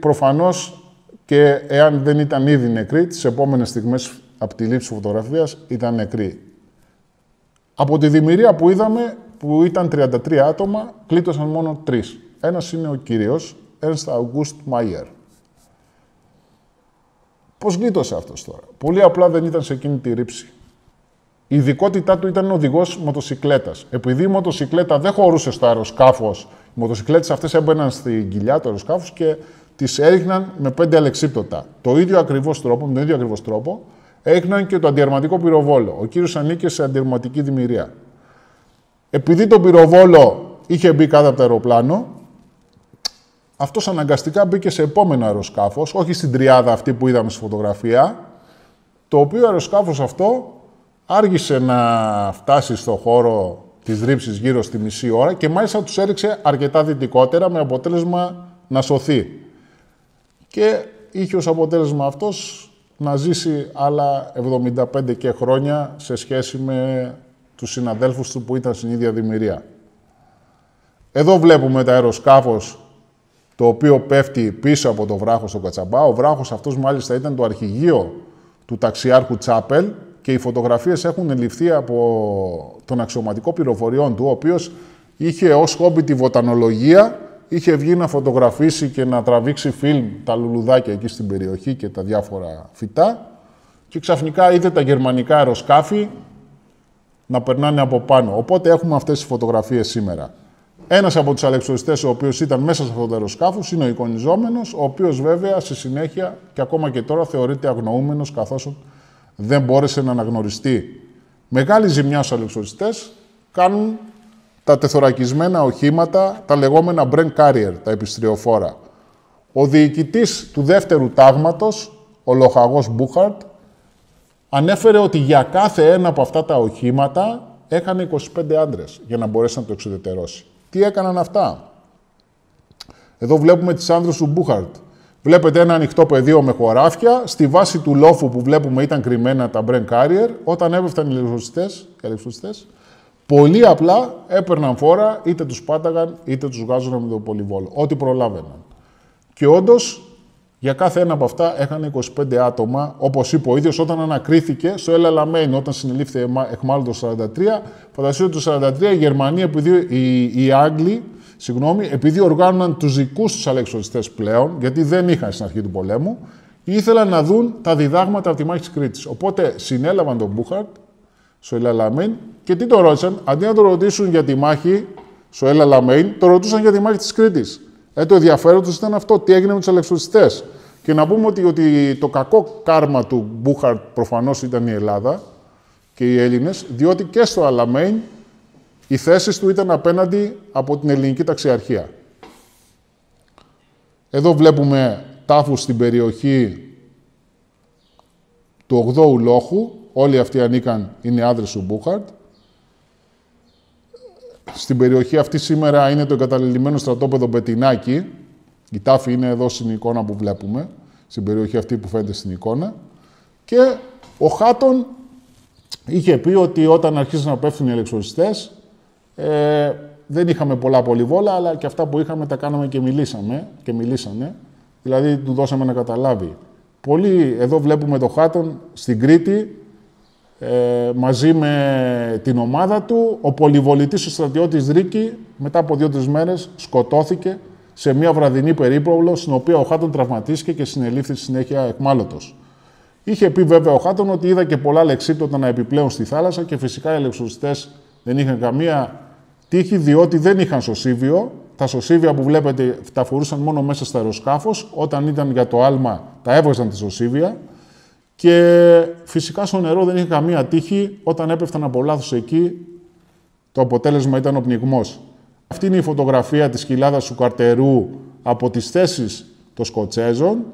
προφανώς και εάν δεν ήταν ήδη νεκροί, τις επόμενες στιγμές από τη λήψη φωτογραφίας ήταν νεκροί. Από τη δημιουργία που είδαμε, που ήταν 33 άτομα, κλείτωσαν μόνο τρεις. Ένας είναι ο κύριος, Ernst August Mayer. Πώς γλίτωσε αυτός τώρα; Πολύ απλά δεν ήταν σε εκείνη τη ρήψη. Η ειδικότητά του ήταν οδηγός μοτοσυκλέτας. Επειδή η μοτοσυκλέτα δεν χωρούσε στο αεροσκάφος, οι μοτοσυκλέτες αυτές έμπαιναν στην κοιλιά του αεροσκάφους και τις έριχναν με πέντε αλεξίπτωτα. Το ίδιο ακριβώς τρόπο, με τον ίδιο ακριβώς τρόπο, έριχναν και το αντιαρματικό πυροβόλο. Ο κύριος ανήκε σε αντιαρματική δημιουργία. Επειδή το πυροβόλο είχε μπει κάτω από το αεροπλάνο, αυτός αναγκαστικά μπήκε σε επόμενο αεροσκάφος, όχι στην τριάδα αυτή που είδαμε στη φωτογραφία, το οποίο αεροσκάφος αυτό άργησε να φτάσει στο χώρο της ρήψης γύρω στη μισή ώρα και μάλιστα τους έριξε αρκετά δυτικότερα με αποτέλεσμα να σωθεί. Και είχε ως αποτέλεσμα αυτός να ζήσει άλλα 75 και χρόνια σε σχέση με τους συναδέλφους του που ήταν στην ίδια δημιουργία. Εδώ βλέπουμε το αεροσκάφος το οποίο πέφτει πίσω από το βράχος στο Κατσαμπά. Ο βράχος αυτός μάλιστα ήταν το αρχηγείο του ταξιάρχου Τσάπελ και οι φωτογραφίες έχουν ληφθεί από τον αξιωματικό πληροφοριών του, ο οποίος είχε ως χόμπι τη βοτανολογία, είχε βγει να φωτογραφίσει και να τραβήξει φιλμ τα λουλουδάκια εκεί στην περιοχή και τα διάφορα φυτά και ξαφνικά είδε τα γερμανικά αεροσκάφη να περνάνε από πάνω. Οπότε έχουμε αυτές τις φωτογραφίες σήμερα. Ένας από τους αλεξοριστές, ο οποίος ήταν μέσα σε αυτό το αεροσκάφος, είναι ο εικονιζόμενος, ο οποίος βέβαια στη συνέχεια και ακόμα και τώρα θεωρείται αγνοούμενος καθώς δεν μπόρεσε να αναγνωριστεί. Μεγάλη ζημιά στους αλεξοριστές κάνουν τα τεθωρακισμένα οχήματα, τα λεγόμενα Brent Carrier, τα επιστριοφόρα. Ο διοικητής του δεύτερου τάγματος, ο λοχαγός Μπούχαρτ, ανέφερε ότι για κάθε ένα από αυτά τα οχήματα έκανε 25 άντρες για να μπορέσει να το εξουδετερώσει. Τι έκαναν αυτά; Εδώ βλέπουμε τις άνδρες του Μπούχαρτ. Βλέπετε ένα ανοιχτό πεδίο με χωράφια. Στη βάση του λόφου που βλέπουμε ήταν κρυμμένα τα Brent Carrier. Όταν έπεφταν οι ηλεκτροσυστές, πολύ απλά έπαιρναν φόρα, είτε τους πάταγαν, είτε τους βγάζουν με το πολυβόλο. Ό,τι προλάβαιναν. Και όντως, για κάθε ένα από αυτά έχανε 25 άτομα, όπως είπε ο ίδιος, όταν ανακρίθηκε στο Έλα Λαμέν, όταν συνελήφθη εχμάλωτο το 1943. Φανταστείτε το 1943 η Γερμανία, επειδή οι, οι Άγγλοι, συγγνώμη, επειδή οργάνωναν τους δικούς τους αλεξοριστές πλέον, γιατί δεν είχαν στην αρχή του πολέμου, ήθελαν να δουν τα διδάγματα από τη μάχη τη Κρήτης. Οπότε συνέλαβαν τον Μπούχαρτ στο Ελαλαμέιν και τι το ρώτησαν, αντί να το ρωτήσουν για τη μάχη στο Ελαλαμέιν, το ρωτούσαν για τη μάχη της Κρήτης. Ε, το ενδιαφέρον τους ήταν αυτό, τι έγινε με τους αλεξοριστέ. Και να πούμε ότι, ότι το κακό κάρμα του Μπούχαρτ προφανώς ήταν η Ελλάδα και οι Έλληνες, διότι και στο Αλαμέιν οι θέσεις του ήταν απέναντι από την ελληνική ταξιαρχία. Εδώ βλέπουμε τάφους στην περιοχή του 8ου λόχου. Όλοι αυτοί ανήκαν, είναι άντρες του Μπούχαρτ. Στην περιοχή αυτή σήμερα είναι το εγκαταλελειμμένο στρατόπεδο Μπετινάκη. Η τάφη είναι εδώ στην εικόνα που βλέπουμε, στην περιοχή αυτή που φαίνεται στην εικόνα. Και ο Χάτον είχε πει ότι όταν αρχίσαν να πέφτουν οι ελεξοριστές, ε, δεν είχαμε πολλά πολυβόλα, αλλά και αυτά που είχαμε τα κάναμε και μιλήσαμε και μιλήσανε. Δηλαδή του δώσαμε να καταλάβει. Πολλοί, εδώ βλέπουμε το Χάτον στην Κρήτη, ε, μαζί με την ομάδα του. Ο πολυβολητής ο στρατιώτης Ρίκη, μετά από δύο-τρεις μέρες, σκοτώθηκε σε μια βραδινή περίπολο, στην οποία ο Χάτον τραυματίστηκε και συνελήφθη στη συνέχεια εκμάλωτος. Είχε πει βέβαια ο Χάτον ότι είδα και πολλά λεξίπτωτα να επιπλέον στη θάλασσα και φυσικά οι ελεξοριστές δεν είχαν καμία τύχη διότι δεν είχαν σωσίβιο. Τα σωσίβια που βλέπετε τα φορούσαν μόνο μέσα στο αεροσκάφος. Όταν ήταν για το άλμα τα έβγαζαν τη σωσίβια. Και φυσικά στο νερό δεν είχε καμία τύχη. Όταν έπεφταν από λάθος εκεί, το αποτέλεσμα ήταν ο πνιγμός. Αυτή είναι η φωτογραφία της κοιλάδας του καρτερού από τις θέσεις των Σκοτσέζων.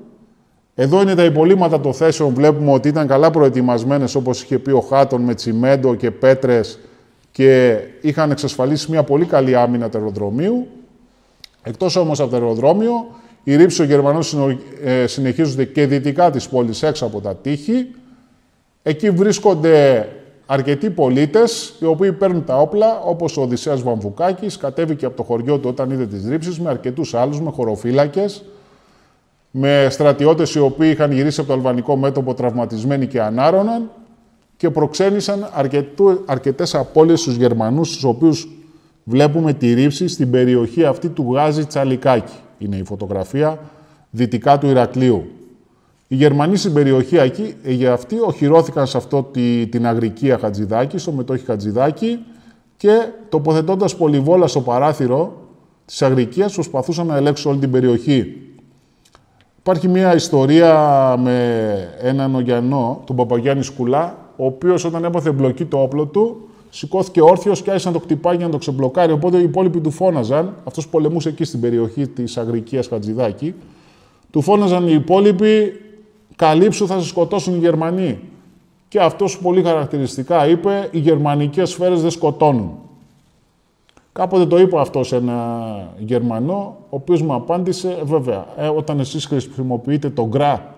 Εδώ είναι τα υπολείμματα των θέσεων. Βλέπουμε ότι ήταν καλά προετοιμασμένες, όπως είχε πει ο Χάτον, με τσιμέντο και πέτρες και είχαν εξασφαλίσει μια πολύ καλή άμυνα του αεροδρομίου. Εκτός όμως από το αεροδρόμιο, οι ρήψεις των Γερμανών ε, συνεχίζονται και δυτικά της πόλης έξω από τα τείχη. Εκεί βρίσκονται αρκετοί πολίτες, οι οποίοι παίρνουν τα όπλα, όπως ο Οδυσσέας Βαμβουκάκης, κατέβηκε από το χωριό του όταν είδε τις ρήψεις, με αρκετούς άλλους, με χωροφύλακες, με στρατιώτες οι οποίοι είχαν γυρίσει από το αλβανικό μέτωπο τραυματισμένοι και ανάρωναν και προξένησαν αρκετού, αρκετές απώλειες στους Γερμανούς, στους οποίους βλέπουμε τη ρήψη στην περιοχή αυτή του Γάζη Τσαλικάκη. Είναι η φωτογραφία δυτικά του Ηρακλείου. Οι Γερμανοί στην περιοχή εκεί, ε, για αυτοί οχυρώθηκαν σε αυτό τη, την αγρικία Χατζηδάκη, στο μετόχι Χατζηδάκη και τοποθετώντας πολυβόλα στο παράθυρο της αγρικίας προσπαθούσαν να ελέγξουν όλη την περιοχή. Υπάρχει μια ιστορία με έναν Ογιανό, τον Παπαγιάννη Σκουλά, ο οποίος όταν έπαθε μπλοκή το όπλο του, σηκώθηκε όρθιος και άρχισε να το χτυπάει για να το ξεμπλοκάρει. Οπότε οι υπόλοιποι του φώναζαν. Αυτός πολεμούσε εκεί στην περιοχή της Αγρικίας Χατζηδάκη. Του φώναζαν οι υπόλοιποι, καλύψου θα σε σκοτώσουν οι Γερμανοί. Και αυτός πολύ χαρακτηριστικά είπε: Οι γερμανικές σφαίρες δεν σκοτώνουν. Κάποτε το είπε αυτό σε ένα Γερμανό, ο οποίος μου απάντησε: «Ε, Βέβαια, ε, όταν εσείς χρησιμοποιείτε το γκρά,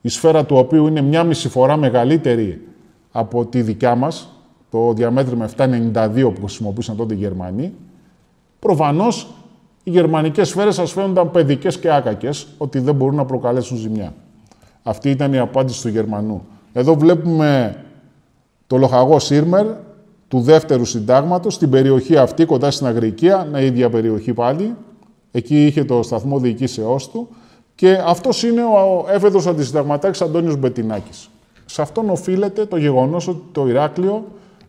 η σφαίρα του οποίου είναι μια μισή φορά μεγαλύτερη από τη δικιά μας, το διαμέτρημα 792 που χρησιμοποιούσαν τότε οι Γερμανοί, προφανώς οι γερμανικές σφαίρες σας φαίνονταν παιδικές και άκακες, ότι δεν μπορούν να προκαλέσουν ζημιά. Αυτή ήταν η απάντηση του Γερμανού. Εδώ βλέπουμε το λοχαγό Σίρμερ του δεύτερου συντάγματος, στην περιοχή αυτή, κοντά στην Αγρικία, μια ίδια περιοχή πάλι. Εκεί είχε το σταθμό διοικήσεώ του. Και αυτός είναι ο έφεδρος αντισυνταγματάρχης Αντώνιος Μπετινάκης. Σε αυτόν οφείλεται το γεγονός ότι το Ηράκλειο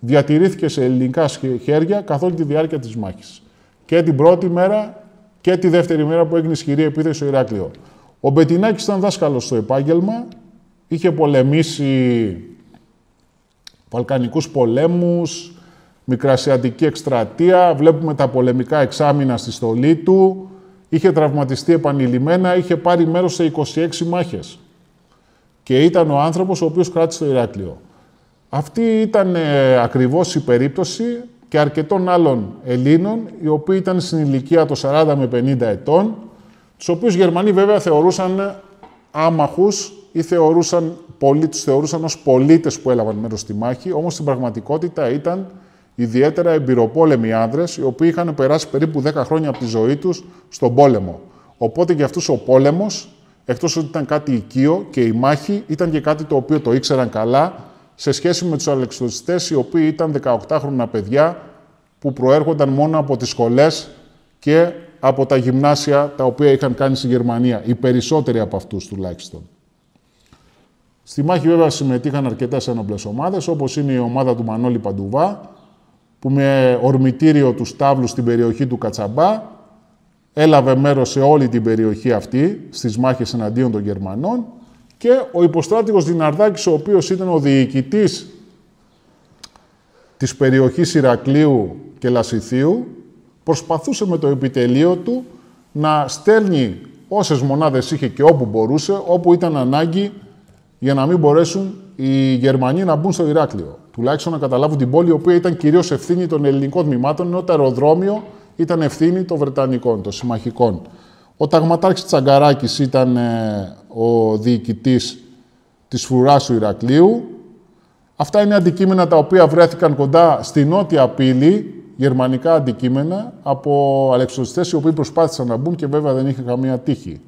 διατηρήθηκε σε ελληνικά χέρια καθ' όλη τη διάρκεια της μάχης. Και την πρώτη μέρα και τη δεύτερη μέρα που έγινε ισχυρή επίθεση στο Ηράκλειο. Ο Μπετινάκης ήταν δάσκαλος στο επάγγελμα, είχε πολεμήσει Βαλκανικούς πολέμους, Μικρασιατική εκστρατεία, βλέπουμε τα πολεμικά εξάμεινα στη στολή του, είχε τραυματιστεί επανειλημμένα, είχε πάρει μέρος σε 26 μάχες. Και ήταν ο άνθρωπος ο οποίος κράτησε το Ηράκλειο. Αυτή ήταν ε, ακριβώς η περίπτωση και αρκετών άλλων Ελλήνων, οι οποίοι ήταν στην ηλικία των 40 με 50 ετών, τους οποίους οι Γερμανοί βέβαια θεωρούσαν άμαχους ή θεωρούσαν, τους θεωρούσαν ως πολίτες που έλαβαν μέρος στη μάχη, όμως στην πραγματικότητα ήταν ιδιαίτερα εμπειροπόλεμοι άνδρες, οι οποίοι είχαν περάσει περίπου 10 χρόνια από τη ζωή τους στον πόλεμο. Οπότε για αυτούς ο πόλεμος, εκτός ότι ήταν κάτι οικείο και η μάχη, ήταν και κάτι το οποίο το ήξεραν καλά, σε σχέση με τους αλεξιδοτιστές, οι οποίοι ήταν 18χρονα παιδιά, που προέρχονταν μόνο από τις σχολές και από τα γυμνάσια τα οποία είχαν κάνει στη Γερμανία. Οι περισσότεροι από αυτούς τουλάχιστον. Στη μάχη βέβαια συμμετείχαν αρκετές ένοπλες ομάδες, όπως είναι η ομάδα του Μανώλη Παντουβά, που με ορμητήριο του Στάβλου στην περιοχή του Κατσαμπά έλαβε μέρος σε όλη την περιοχή αυτή, στις μάχες εναντίον των Γερμανών και ο υποστράτηγος Διναρδάκης, ο οποίος ήταν ο διοικητής της περιοχής Ηρακλείου και Λασιθίου, προσπαθούσε με το επιτελείο του να στέλνει όσες μονάδες είχε και όπου μπορούσε, όπου ήταν ανάγκη για να μην μπορέσουν οι Γερμανοί να μπουν στο Ηράκλειο. Τουλάχιστον να καταλάβουν την πόλη, η οποία ήταν κυρίως ευθύνη των ελληνικών τμήματων, ενώ το αεροδρόμιο ήταν ευθύνη των Βρετανικών, των συμμαχικών. Ο Ταγματάρχης Τσαγκαράκης ήταν ε, ο διοικητής της φρουράς του Ηρακλείου. Αυτά είναι αντικείμενα τα οποία βρέθηκαν κοντά στη νότια πύλη, γερμανικά αντικείμενα, από αλεξιωστές οι οποίοι προσπάθησαν να μπουν και βέβαια δεν είχε καμία τύχη.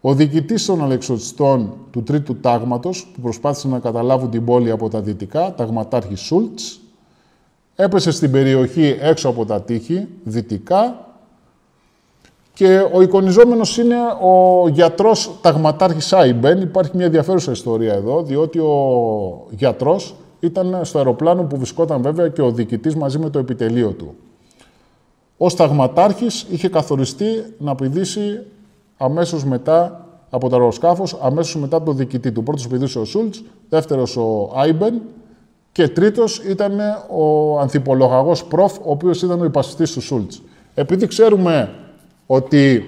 Ο διοικητής των Αλεξοτιστών του Τρίτου Τάγματος, που προσπάθησε να καταλάβουν την πόλη από τα δυτικά, ταγματάρχης Σούλτς, έπεσε στην περιοχή έξω από τα τείχη, δυτικά, και ο εικονιζόμενος είναι ο γιατρός ταγματάρχης Άιμπεν. Υπάρχει μια ενδιαφέρουσα ιστορία εδώ, διότι ο γιατρός ήταν στο αεροπλάνο που βρισκόταν βέβαια και ο διοικητής μαζί με το επιτελείο του. Ο ταγματάρχης είχε καθοριστεί να πηδήσει αμέσως μετά από το αεροσκάφος, αμέσως μετά από τον διοικητή του. Πρώτος πηδούσε ο Σούλτς, δεύτερος ο Άιμπεν και τρίτος ήταν ο ανθυπολοχαγός Προφ, ο οποίος ήταν ο υπασπιστής του Σούλτς. Επειδή ξέρουμε ότι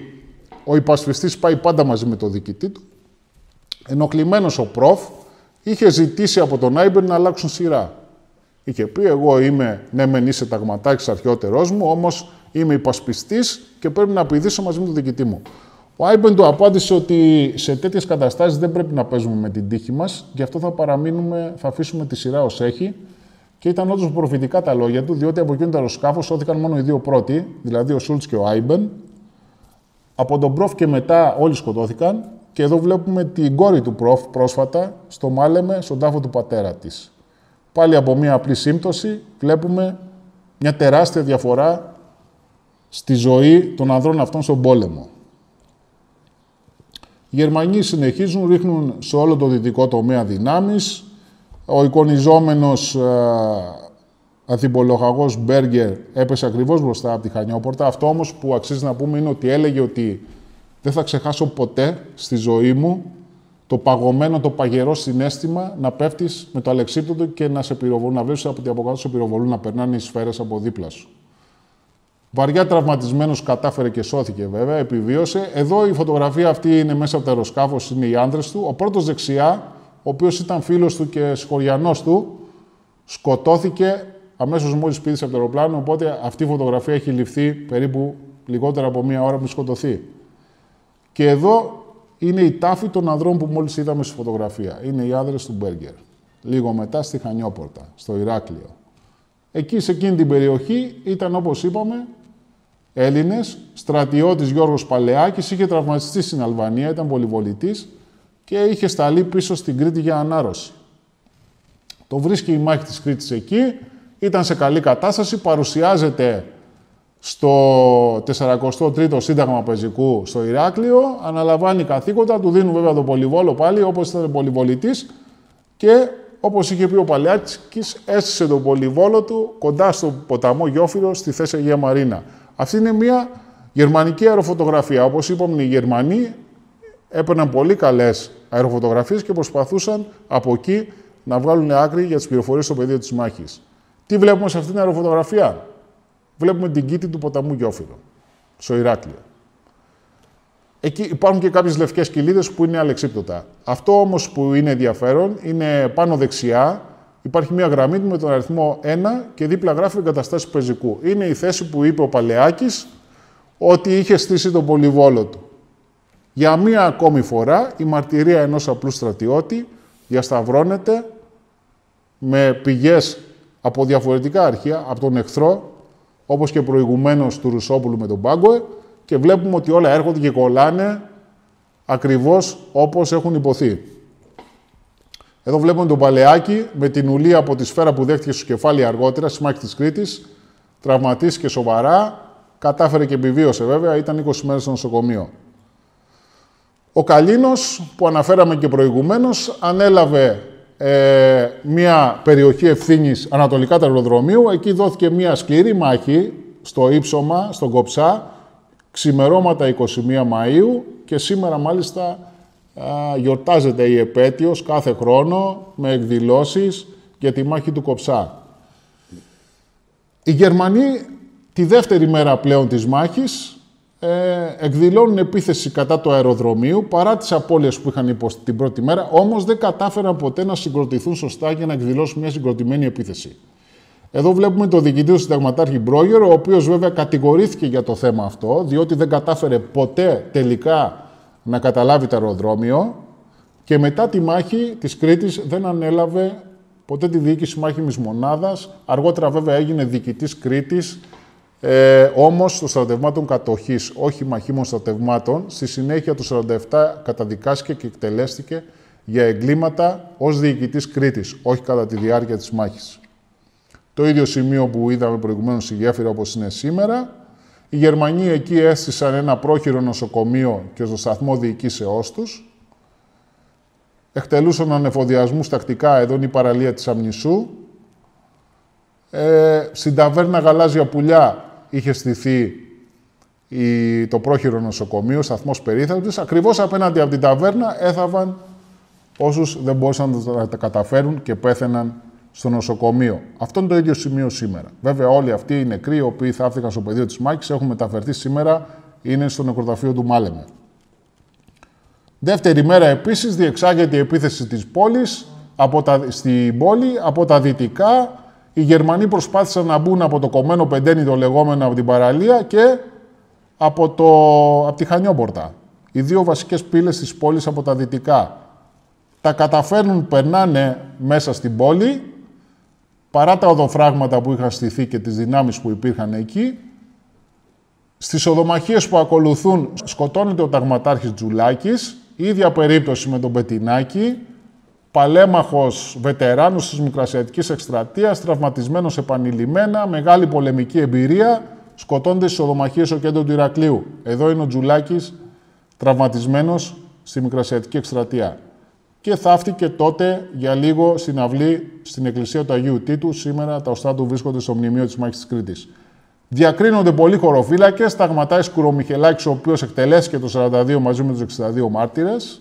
ο υπασπιστής πάει πάντα μαζί με τον διοικητή του, ενοχλημένος ο Προφ είχε ζητήσει από τον Άιμπεν να αλλάξουν σειρά. Είχε πει: Εγώ είμαι, ναι, μεν είσαι ταγματάρχης, αρχαιότερός μου, όμως είμαι υπασπιστής και πρέπει να πηδήσω μαζί με τον διοικητή μου. Ο Άιμπεν του απάντησε ότι σε τέτοιες καταστάσεις δεν πρέπει να παίζουμε με την τύχη μας, γι' αυτό θα παραμείνουμε, θα αφήσουμε τη σειρά ως έχει. Και ήταν όντως προφητικά τα λόγια του, διότι από εκείνο το αεροσκάφος σώθηκαν μόνο οι δύο πρώτοι, δηλαδή ο Σούλτς και ο Άιμπεν. Από τον Προφ και μετά όλοι σκοτώθηκαν. Και εδώ βλέπουμε την κόρη του Προφ πρόσφατα στο Μάλεμε, στον τάφο του πατέρα της. Πάλι από μία απλή σύμπτωση βλέπουμε μια τεράστια διαφορά στη ζωή των ανδρών αυτών στον πόλεμο. Οι Γερμανοί συνεχίζουν, ρίχνουν σε όλο το δυτικό τομέα δυνάμεις. Ο εικονιζόμενος ε, ανθιπολογαγός Μπέργκερ έπεσε ακριβώς μπροστά από τη Χανιόπορτα. Αυτό όμως που αξίζει να πούμε είναι ότι έλεγε ότι δεν θα ξεχάσω ποτέ στη ζωή μου το παγωμένο, το παγερό συνέστημα να πέφτεις με το αλεξίπτωτο και να σε πυροβολούν, να βλέπεις από την από κάτω σε πυροβολούν, να περνάνε οι σφαίρες από δίπλα σου. Βαριά τραυματισμένος κατάφερε και σώθηκε βέβαια, επιβίωσε. Εδώ η φωτογραφία αυτή είναι μέσα από το αεροσκάφος, είναι οι άντρες του. Ο πρώτος δεξιά, ο οποίος ήταν φίλος του και σχολιανό του, σκοτώθηκε αμέσως μόλις πήδησε από το αεροπλάνο. Οπότε αυτή η φωτογραφία έχει ληφθεί περίπου λιγότερα από μία ώρα που σκοτωθεί. Και εδώ είναι η τάφη των ανδρών που μόλις είδαμε στη φωτογραφία. Είναι οι άντρες του Μπέργκερ. Λίγο μετά στη Χανιόπορτα, στο Ηράκλειο. Εκεί σε εκείνη την περιοχή ήταν όπως είπαμε Έλληνες, στρατιώτης Γιώργος Παλαιάκης, είχε τραυματιστεί στην Αλβανία, ήταν πολυβολητής και είχε σταλεί πίσω στην Κρήτη για ανάρρωση. Το βρίσκει η μάχη της Κρήτης εκεί, ήταν σε καλή κατάσταση, παρουσιάζεται στο 43ο Σύνταγμα Πεζικού στο Ηράκλειο, αναλαμβάνει καθήκοντα, του δίνουν βέβαια τον πολυβόλο πάλι, όπως ήταν πολυβολητής και όπως είχε πει ο Παλαιάκης, έστησε τον πολυβόλο του κοντά στο ποταμό Γιώφυρο στη θέση Αγία Μαρίνα. Αυτή είναι μια γερμανική αεροφωτογραφία. Όπως είπαμε, οι Γερμανοί έπαιρναν πολύ καλές αεροφωτογραφίες και προσπαθούσαν από εκεί να βγάλουν άκρη για τις πληροφορίες στο πεδίο της μάχης. Τι βλέπουμε σε αυτήν την αεροφωτογραφία; Βλέπουμε την κήτη του ποταμού Γιώφυρο, στο Ηράκλειο. Εκεί υπάρχουν και κάποιες λευκές κοιλίδες που είναι αλεξίπτωτα. Αυτό όμως που είναι ενδιαφέρον είναι πάνω δεξιά, υπάρχει μια γραμμή με τον αριθμό 1 και δίπλα γράφει εγκαταστάσεις πεζικού. Είναι η θέση που είπε ο Παλαιάκης ότι είχε στήσει τον πολυβόλο του. Για μία ακόμη φορά η μαρτυρία ενός απλού στρατιώτη διασταυρώνεται με πηγές από διαφορετικά αρχεία, από τον εχθρό, όπως και προηγουμένως του Ρουσόπουλου με τον Πάγκοε και βλέπουμε ότι όλα έρχονται και κολλάνε ακριβώς όπως έχουν υποθεί. Εδώ βλέπουμε τον Παλαιάκη με την ουλή από τη σφαίρα που δέχτηκε στο κεφάλι αργότερα, στη μάχη της Κρήτης, τραυματίστηκε σοβαρά, κατάφερε και επιβίωσε βέβαια, ήταν 20 μέρες στο νοσοκομείο. Ο Καλίνος, που αναφέραμε και προηγουμένως, ανέλαβε ε, μια περιοχή ευθύνης ανατολικά του αεροδρομίου. Εκεί δόθηκε μια σκληρή μάχη στο ύψωμα, στον Κοψά, ξημερώματα 21 Μαΐου και σήμερα μάλιστα α, γιορτάζεται η επέτειος κάθε χρόνο με εκδηλώσεις για τη μάχη του Κοψά. Οι Γερμανοί τη δεύτερη μέρα πλέον της μάχης ε, εκδηλώνουν επίθεση κατά του αεροδρομίου παρά τις απώλειες που είχαν υποστεί την πρώτη μέρα, όμως δεν κατάφεραν ποτέ να συγκροτηθούν σωστά για να εκδηλώσουν μια συγκροτημένη επίθεση. Εδώ βλέπουμε τον διοικητή του συνταγματάρχη Μπρόγερ, ο οποίος βέβαια κατηγορήθηκε για το θέμα αυτό, διότι δεν κατάφερε ποτέ τελικά να καταλάβει το αεροδρόμιο και μετά τη μάχη της Κρήτης δεν ανέλαβε ποτέ τη διοίκηση μάχημης μονάδας. Αργότερα βέβαια έγινε διοικητής Κρήτης ε, όμως των στρατευμάτων κατοχής, όχι μαχήμων στρατευμάτων, στη συνέχεια του 47 καταδικάστηκε και εκτελέστηκε για εγκλήματα ως διοικητής Κρήτης, όχι κατά τη διάρκεια της μάχης. Το ίδιο σημείο που είδαμε προηγουμένως στη γέφυρα όπως είναι σήμερα. Οι Γερμανοί εκεί έστησαν ένα πρόχειρο νοσοκομείο και στο σταθμό διοικήσεώς τους. Εκτελούσαν ανεφοδιασμούς τακτικά, εδώ είναι η παραλία της Αμνησού. Ε, στην ταβέρνα Γαλάζια Πουλιά είχε στηθεί η, το πρόχειρο νοσοκομείο, σταθμός περίθαλψης. Ακριβώς απέναντι από την ταβέρνα έθαβαν όσους δεν μπορούσαν να τα καταφέρουν και πέθαιναν στο νοσοκομείο. Αυτό είναι το ίδιο σημείο σήμερα. Βέβαια, όλοι αυτοί οι νεκροί, οι οποίοι θαύτηκαν στο πεδίο της Μάκη, έχουν μεταφερθεί σήμερα, είναι στο νεκροταφείο του Μάλεμε. Δεύτερη μέρα επίσης διεξάγεται η επίθεση της πόλης από τα, στην πόλη από τα δυτικά οι Γερμανοί προσπάθησαν να μπουν από το κομμένο πεντένι το λεγόμενο από την παραλία και από, το, από τη Χανιόπορτα. Οι δύο βασικές πύλες της πόλης από τα δυτικά. Τα καταφέρνουν, περνάνε μέσα στην πόλη, παρά τα οδοφράγματα που είχαν στηθεί και τις δυνάμεις που υπήρχαν εκεί. Στις οδομαχίες που ακολουθούν σκοτώνεται ο ταγματάρχης Τζουλάκης, ίδια περίπτωση με τον Πετινάκη, παλέμαχος βετεράνος της Μικρασιατικής Εκστρατείας, τραυματισμένος επανειλημμένα, μεγάλη πολεμική εμπειρία, σκοτώνται στις οδομαχίες στο κέντρο του Ηρακλείου. Εδώ είναι ο Τζουλάκης, τραυματισμένος στη Μικρασιατική Εκστρατεία. Και θαύτηκε τότε για λίγο στην αυλή στην εκκλησία του Αγίου Τίτου. Σήμερα τα οστά του βρίσκονται στο μνημείο της Μάχης της Κρήτης. Διακρίνονται πολλοί χωροφύλακες. Σταγματάει Σκουρομιχελάκης, ο οποίος εκτελέστηκε το 42 μαζί με τους 62 μάρτυρες.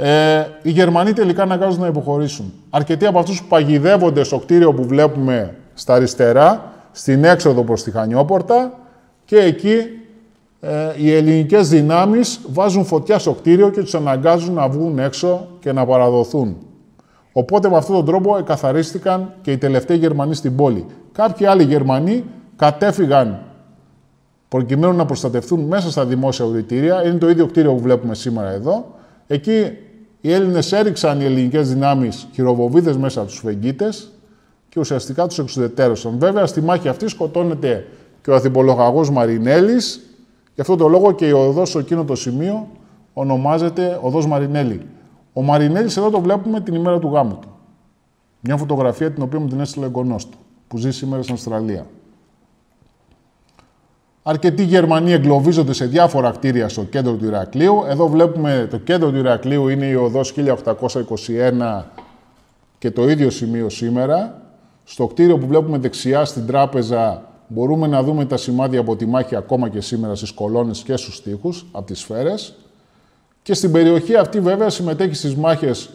Ε, οι Γερμανοί τελικά αναγκάζονται να υποχωρήσουν. Αρκετοί από αυτούς που παγιδεύονται στο κτίριο που βλέπουμε στα αριστερά, στην έξοδο προς τη Χανιόπορτα και εκεί ε, οι ελληνικές δυνάμεις βάζουν φωτιά στο κτίριο και τους αναγκάζουν να βγουν έξω και να παραδοθούν. Οπότε με αυτόν τον τρόπο εκαθαρίστηκαν και οι τελευταίοι Γερμανοί στην πόλη. Κάποιοι άλλοι Γερμανοί κατέφυγαν προκειμένου να προστατευτούν μέσα στα δημόσια οδητήρια. Είναι το ίδιο κτίριο που βλέπουμε σήμερα εδώ. Εκεί οι Έλληνες έριξαν οι ελληνικές δυνάμεις χειροβοβίδες μέσα από τους φεγγίτες και ουσιαστικά τους εξουδετέρωσαν. Βέβαια, στη μάχη αυτή σκοτώνεται και ο αθυπολογαγός Μαρινέλης. Γι' αυτό το λόγο και η οδός στο εκείνο το σημείο ονομάζεται Οδός Μαρινέλη. Ο Μαρινέλης εδώ το βλέπουμε την ημέρα του γάμου του. Μια φωτογραφία την οποία μου την έστειλε εγγονός του, που ζει σήμερα στην Αυστραλία. Αρκετοί Γερμανοί εγκλωβίζονται σε διάφορα κτίρια στο κέντρο του Ηρακλείου. Εδώ βλέπουμε το κέντρο του Ηρακλείου είναι η οδός 1821 και το ίδιο σημείο σήμερα. Στο κτίριο που βλέπουμε δεξιά στην τράπεζα μπορούμε να δούμε τα σημάδια από τη μάχη ακόμα και σήμερα στις κολόνες και στους τοίχους, από τις σφαίρες. Και στην περιοχή αυτή βέβαια συμμετέχει στις μάχες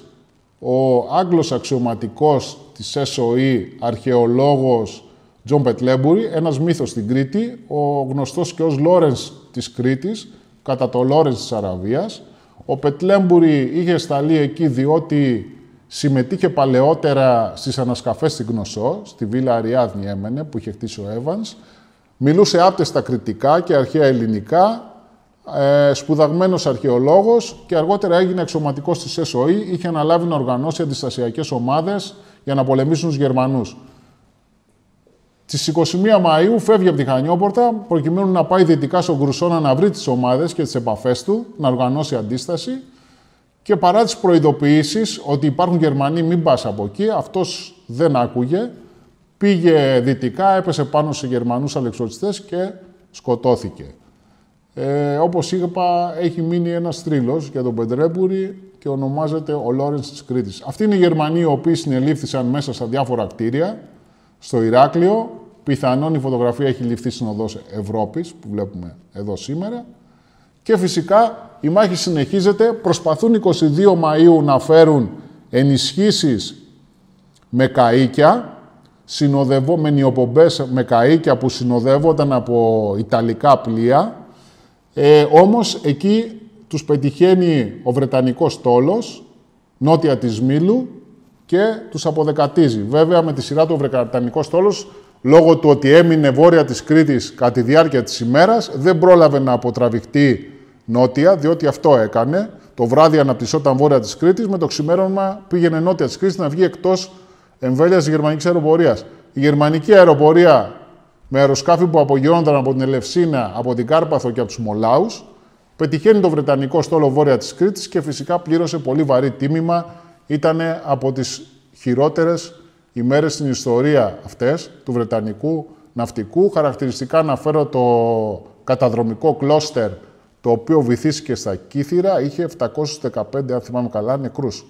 ο Άγγλος αξιωματικός της SOE, αρχαιολόγος Τζον Πέντλεμπουρι, ένας μύθος στην Κρήτη, ο γνωστός και ως Λόρενς της Κρήτης, κατά το Λόρενς της Αραβίας. Ο Πετλέμπουρη είχε σταλεί εκεί διότι συμμετείχε παλαιότερα στις ανασκαφές στην Γνωσό, στη Βίλα Αριάδνη έμενε, που είχε χτίσει ο Εύανς. Μιλούσε άπτεστα κριτικά και αρχαία ελληνικά, ε, σπουδαγμένος αρχαιολόγος και αργότερα έγινε εξωματικός της SOE, είχε αναλάβει να οργανώσει αντιστασιακές ομάδες για να πολεμήσουν τους Γερμανούς. Στις 21 Μαΐου φεύγει από τη Χανιόπορτα προκειμένου να πάει δυτικά στον Κρουσόνα να βρει τις ομάδες και τις επαφές του, να οργανώσει αντίσταση και παρά τις προειδοποιήσεις ότι υπάρχουν Γερμανοί μην πας από εκεί, αυτός δεν άκουγε, πήγε δυτικά, έπεσε πάνω σε Γερμανούς αλεξοριστές και σκοτώθηκε. Ε, όπως είπα, έχει μείνει ένας θρύλος για τον Πεντρέμπουρη και ονομάζεται ο Λόρενς της Κρήτης. Αυτοί είναι οι Γερμανοί οι οποίοι συνελήφθησαν μέσα στα διάφορα κτίρια, στο Ηράκλειο. Πιθανόν η φωτογραφία έχει ληφθεί στην οδός Ευρώπης, που βλέπουμε εδώ σήμερα. Και φυσικά η μάχη συνεχίζεται. Προσπαθούν 22 Μαΐου να φέρουν ενισχύσεις με καΐκια, συνοδευόμενοι οπομπές με καΐκια που συνοδεύονταν από Ιταλικά πλοία. Ε, όμως εκεί τους πετυχαίνει ο Βρετανικός στόλος, νότια της Μήλου, και τους αποδεκατίζει. Βέβαια, με τη σειρά του ο Βρετανικός στόλος, λόγω του ότι έμεινε βόρεια της Κρήτης κατά τη διάρκεια της ημέρας, δεν πρόλαβε να αποτραβηχτεί νότια, διότι αυτό έκανε. Το βράδυ αναπτυσσόταν βόρεια της Κρήτης, με το ξημέρωμα πήγαινε νότια της Κρήτης να βγει εκτός εμβέλειας της γερμανικής αεροπορίας. Η γερμανική αεροπορία με αεροσκάφη που απογειώνονταν από την Ελευσίνα, από την Κάρπαθο και από τους Μολάους, πετυχαίνει το Βρετανικό στόλο βόρεια της Κρήτης και φυσικά πλήρωσε πολύ βαρύ τίμημα. Ήταν από τις χειρότερες ημέρε στην ιστορία αυτές του Βρετανικού ναυτικού. Χαρακτηριστικά αναφέρω το καταδρομικό κλώστερ το οποίο βυθίστηκε στα Κύθυρα, είχε 715, αν θυμάμαι καλά, νεκρούς.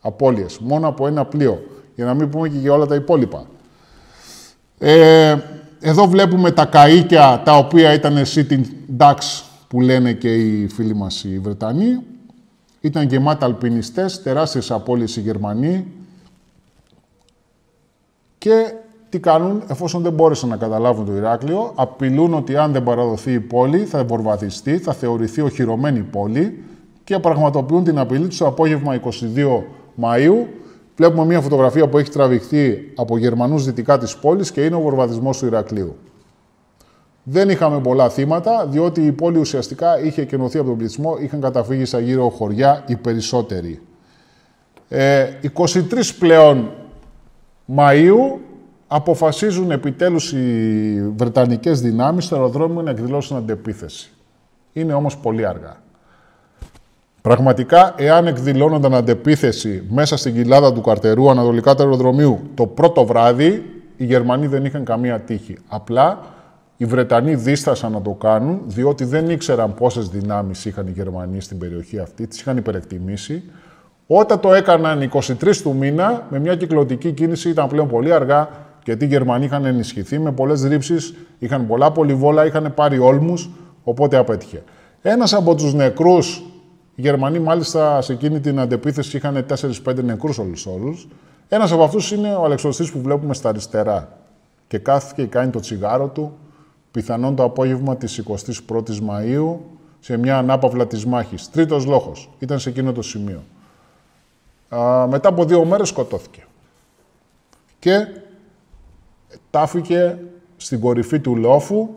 Απόλυες, μόνο από ένα πλοίο, για να μην πούμε και για όλα τα υπόλοιπα. Ε, εδώ βλέπουμε τα καΐκια, τα οποία ήταν sitting ducks, που λένε και οι φίλοι μας οι Βρετανοί. Ήταν γεμάτα αλπινιστές, τεράστιες απώλειες οι Γερμανοί. Και τι κάνουν, εφόσον δεν μπόρεσαν να καταλάβουν το Ηράκλειο, απειλούν ότι αν δεν παραδοθεί η πόλη θα εμπορβαθιστεί, θα θεωρηθεί οχυρωμένη πόλη και πραγματοποιούν την απειλή τους το απόγευμα 22 Μαΐου. Βλέπουμε μια φωτογραφία που έχει τραβηχθεί από Γερμανούς δυτικά της πόλης και είναι ο βορβαδισμός του Ηρακλείου. Δεν είχαμε πολλά θύματα, διότι η πόλη ουσιαστικά είχε κενωθεί από τον πληθυσμό, είχαν καταφύγει στα γύρω χωριά οι περισσότεροι. Ε, 23 πλέον Μαΐου αποφασίζουν επιτέλους οι Βρετανικές δυνάμεις στο αεροδρόμιο να εκδηλώσουν αντεπίθεση. Είναι όμως πολύ αργά. Πραγματικά, εάν εκδηλώνονταν αντεπίθεση μέσα στην κοιλάδα του Καρτερού, ανατολικά του αεροδρομίου, το πρώτο βράδυ, οι Γερμανοί δεν είχαν καμία τύχη. Απλά οι Βρετανοί δίστασαν να το κάνουν, διότι δεν ήξεραν πόσες δυνάμεις είχαν οι Γερμανοί στην περιοχή αυτή, τις είχαν υπερεκτιμήσει. Όταν το έκαναν 23 του μήνα, με μια κυκλωτική κίνηση ήταν πλέον πολύ αργά γιατί οι Γερμανοί είχαν ενισχυθεί με πολλές ρήψεις, είχαν πολλά πολυβόλα, είχαν πάρει όλμους, οπότε απέτυχε. Ένας από τους νεκρούς, οι Γερμανοί μάλιστα σε εκείνη την αντεπίθεση είχαν 4-5 νεκρούς όλους όλους. Ένας από αυτούς είναι ο Αλεξοστή που βλέπουμε στα αριστερά. Και κάθηκε και κάνει το τσιγάρο του, πιθανόν το απόγευμα της 21η Μαου, σε μια ανάπαυλα της μάχης. Τρίτος λόγος. Ήταν σε εκείνο το σημείο. Α, μετά από δύο μέρες σκοτώθηκε. Και τάφηκε στην κορυφή του λόφου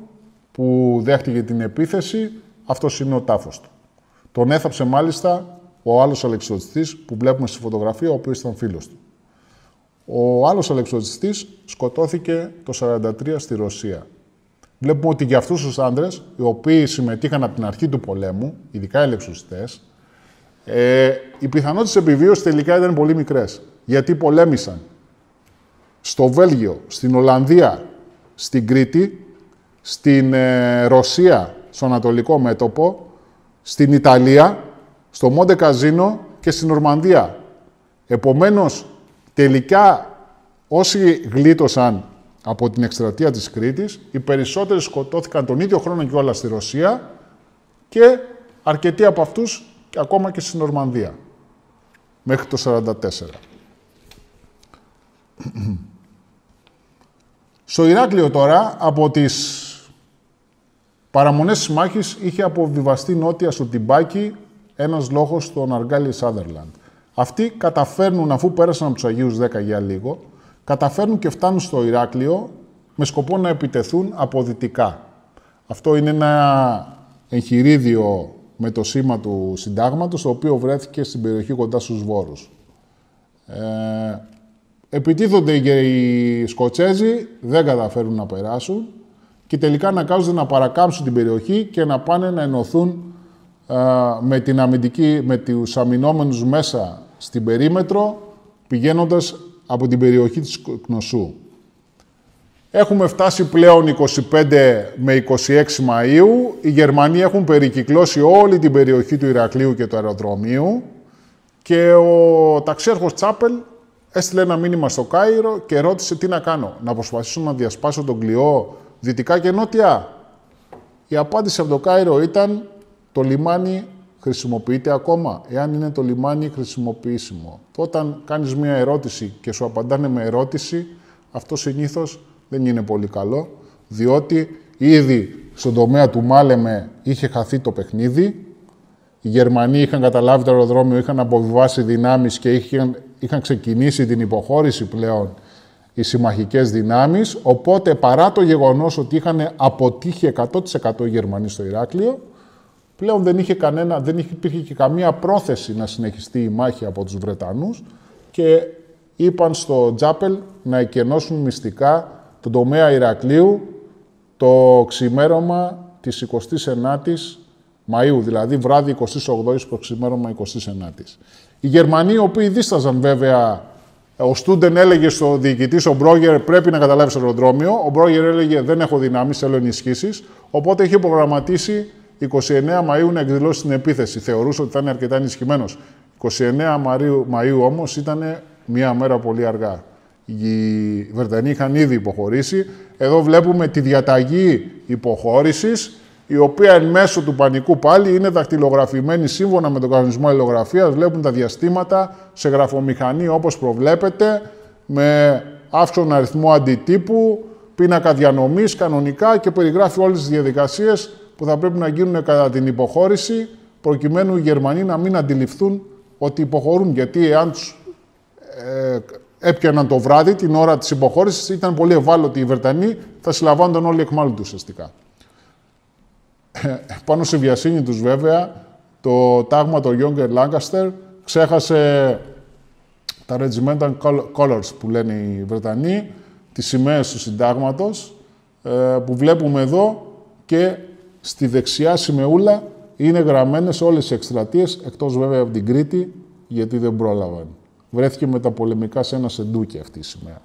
που δέχτηκε την επίθεση. Αυτός είναι ο τάφος του. Τον έθαψε μάλιστα ο άλλος αλεξιωτιστής που βλέπουμε στη φωτογραφία, ο οποίος ήταν φίλος του. Ο άλλος αλεξιωτιστής σκοτώθηκε το 1943 στη Ρωσία. Βλέπουμε ότι για αυτούς τους άντρες, οι οποίοι συμμετείχαν από την αρχή του πολέμου, ειδικά οι αλεξιωτιστές, ε, οι πιθανότητες επιβίωσης τελικά ήταν πολύ μικρές. Γιατί πολέμησαν στο Βέλγιο, στην Ολλανδία, στην Κρήτη, στην ε, Ρωσία, στο Ανατολικό Μέτωπο, στην Ιταλία, στο Μόντε Καζίνο και στην Ορμανδία. Επομένως, τελικά όσοι γλίτωσαν από την εκστρατεία της Κρήτης, οι περισσότεροι σκοτώθηκαν τον ίδιο χρόνο και όλα στη Ρωσία και αρκετοί από αυτούς και ακόμα και στην Νορμανδία, μέχρι το 1944. Στο Ηράκλειο τώρα, από τις παραμονές της μάχης, είχε αποβιβαστεί νότια στο Τιμπάκι ένας λόγος στον Αργάλι Σάδερλαντ. Αυτοί καταφέρνουν, αφού πέρασαν από τους Αγίους 10 για λίγο, καταφέρνουν και φτάνουν στο Ηράκλειο με σκοπό να επιτεθούν από δυτικά. Αυτό είναι ένα εγχειρίδιο με το σήμα του συντάγματος, το οποίο βρέθηκε στην περιοχή κοντά στους Βόρους. Ε, επιτίθονται οι Σκοτσέζοι, δεν καταφέρουν να περάσουν και τελικά αναγκάζονται να παρακάμψουν την περιοχή και να πάνε να ενωθούν με, την αμυντική, με τους αμυνόμενους μέσα στην περίμετρο, πηγαίνοντας από την περιοχή της Κνωσού. Έχουμε φτάσει πλέον 25 με 26 Μαΐου. Οι Γερμανοί έχουν περικυκλώσει όλη την περιοχή του Ηρακλείου και του αεροδρομίου και ο ταξιάρχος Τσάπελ έστειλε ένα μήνυμα στο Κάιρο και ρώτησε τι να κάνω. Να προσπαθήσω να διασπάσω τον κλειό δυτικά και νότια; Η απάντηση από το Κάιρο ήταν το λιμάνι χρησιμοποιείται ακόμα. Εάν είναι το λιμάνι χρησιμοποιήσιμο. Όταν κάνεις μία ερώτηση και σου απαντάνε με ερώτηση, αυτό συνήθως δεν είναι πολύ καλό, διότι ήδη στον τομέα του Μάλεμε είχε χαθεί το παιχνίδι, οι Γερμανοί είχαν καταλάβει το αεροδρόμιο, είχαν αποβιβάσει δυνάμεις και είχαν, είχαν ξεκινήσει την υποχώρηση πλέον οι συμμαχικές δυνάμεις, οπότε παρά το γεγονός ότι είχαν αποτύχει 100% οι Γερμανοί στο Ηράκλειο, πλέον δεν, είχε κανένα, δεν υπήρχε και καμία πρόθεση να συνεχιστεί η μάχη από τους Βρετανούς και είπαν στο Τζάπελ να εκενώσουν μυστικά τον τομέα Ηρακλείου το ξημέρωμα της 29ης Μαΐου, δηλαδή βράδυ 28ης προς ξημέρωμα 29ης. Οι Γερμανοί, οι οποίοι δίσταζαν βέβαια, ο Στούντεν έλεγε στο διοικητής, ο Μπρόγερ, πρέπει να καταλάβεις το αεροδρόμιο. Ο Μπρόγερ έλεγε, δεν έχω δυνάμεις, θέλω ενισχύσεις. Οπότε είχε προγραμματίσει 29 Μαΐου να εκδηλώσει την επίθεση. Θεωρούσε ότι θα είναι αρκετά ενισχυμένος. 29 Μαΐου όμως ήταν μία μέρα πολύ αργά. Οι Βρετανοί είχαν ήδη υποχωρήσει. Εδώ βλέπουμε τη διαταγή υποχώρησης, η οποία εν μέσω του πανικού πάλι είναι δακτυλογραφημένη σύμφωνα με τον κανονισμό αλληλογραφίας. Βλέπουν τα διαστήματα σε γραφομηχανή όπως προβλέπετε, με αύξον αριθμό αντιτύπου, πίνακα διανομής κανονικά και περιγράφει όλες τις διαδικασίες που θα πρέπει να γίνουν κατά την υποχώρηση, προκειμένου οι Γερμανοί να μην αντιληφθούν ότι υποχωρούν. Γιατί εάν τους ε, έπιαναν το βράδυ, την ώρα της υποχώρησης, ήταν πολύ ευάλωτοι οι Βρετανοί, θα συλλαμβάνονταν όλοι εκμάλλου τους ουσιαστικά. Ε, πάνω στη βιασύνη τους βέβαια, το τάγμα το Younger Lancaster ξέχασε τα regimental colors που λένε οι Βρετανοί, τις σημαίες του συντάγματος, ε, που βλέπουμε εδώ και στη δεξιά σημεούλα είναι γραμμένες όλες οι εκστρατείες, εκτός βέβαια από την Κρήτη, γιατί δεν πρόλαβαν. Βρέθηκε με τα πολεμικά σε ένα σεντούκι αυτή η σημαία.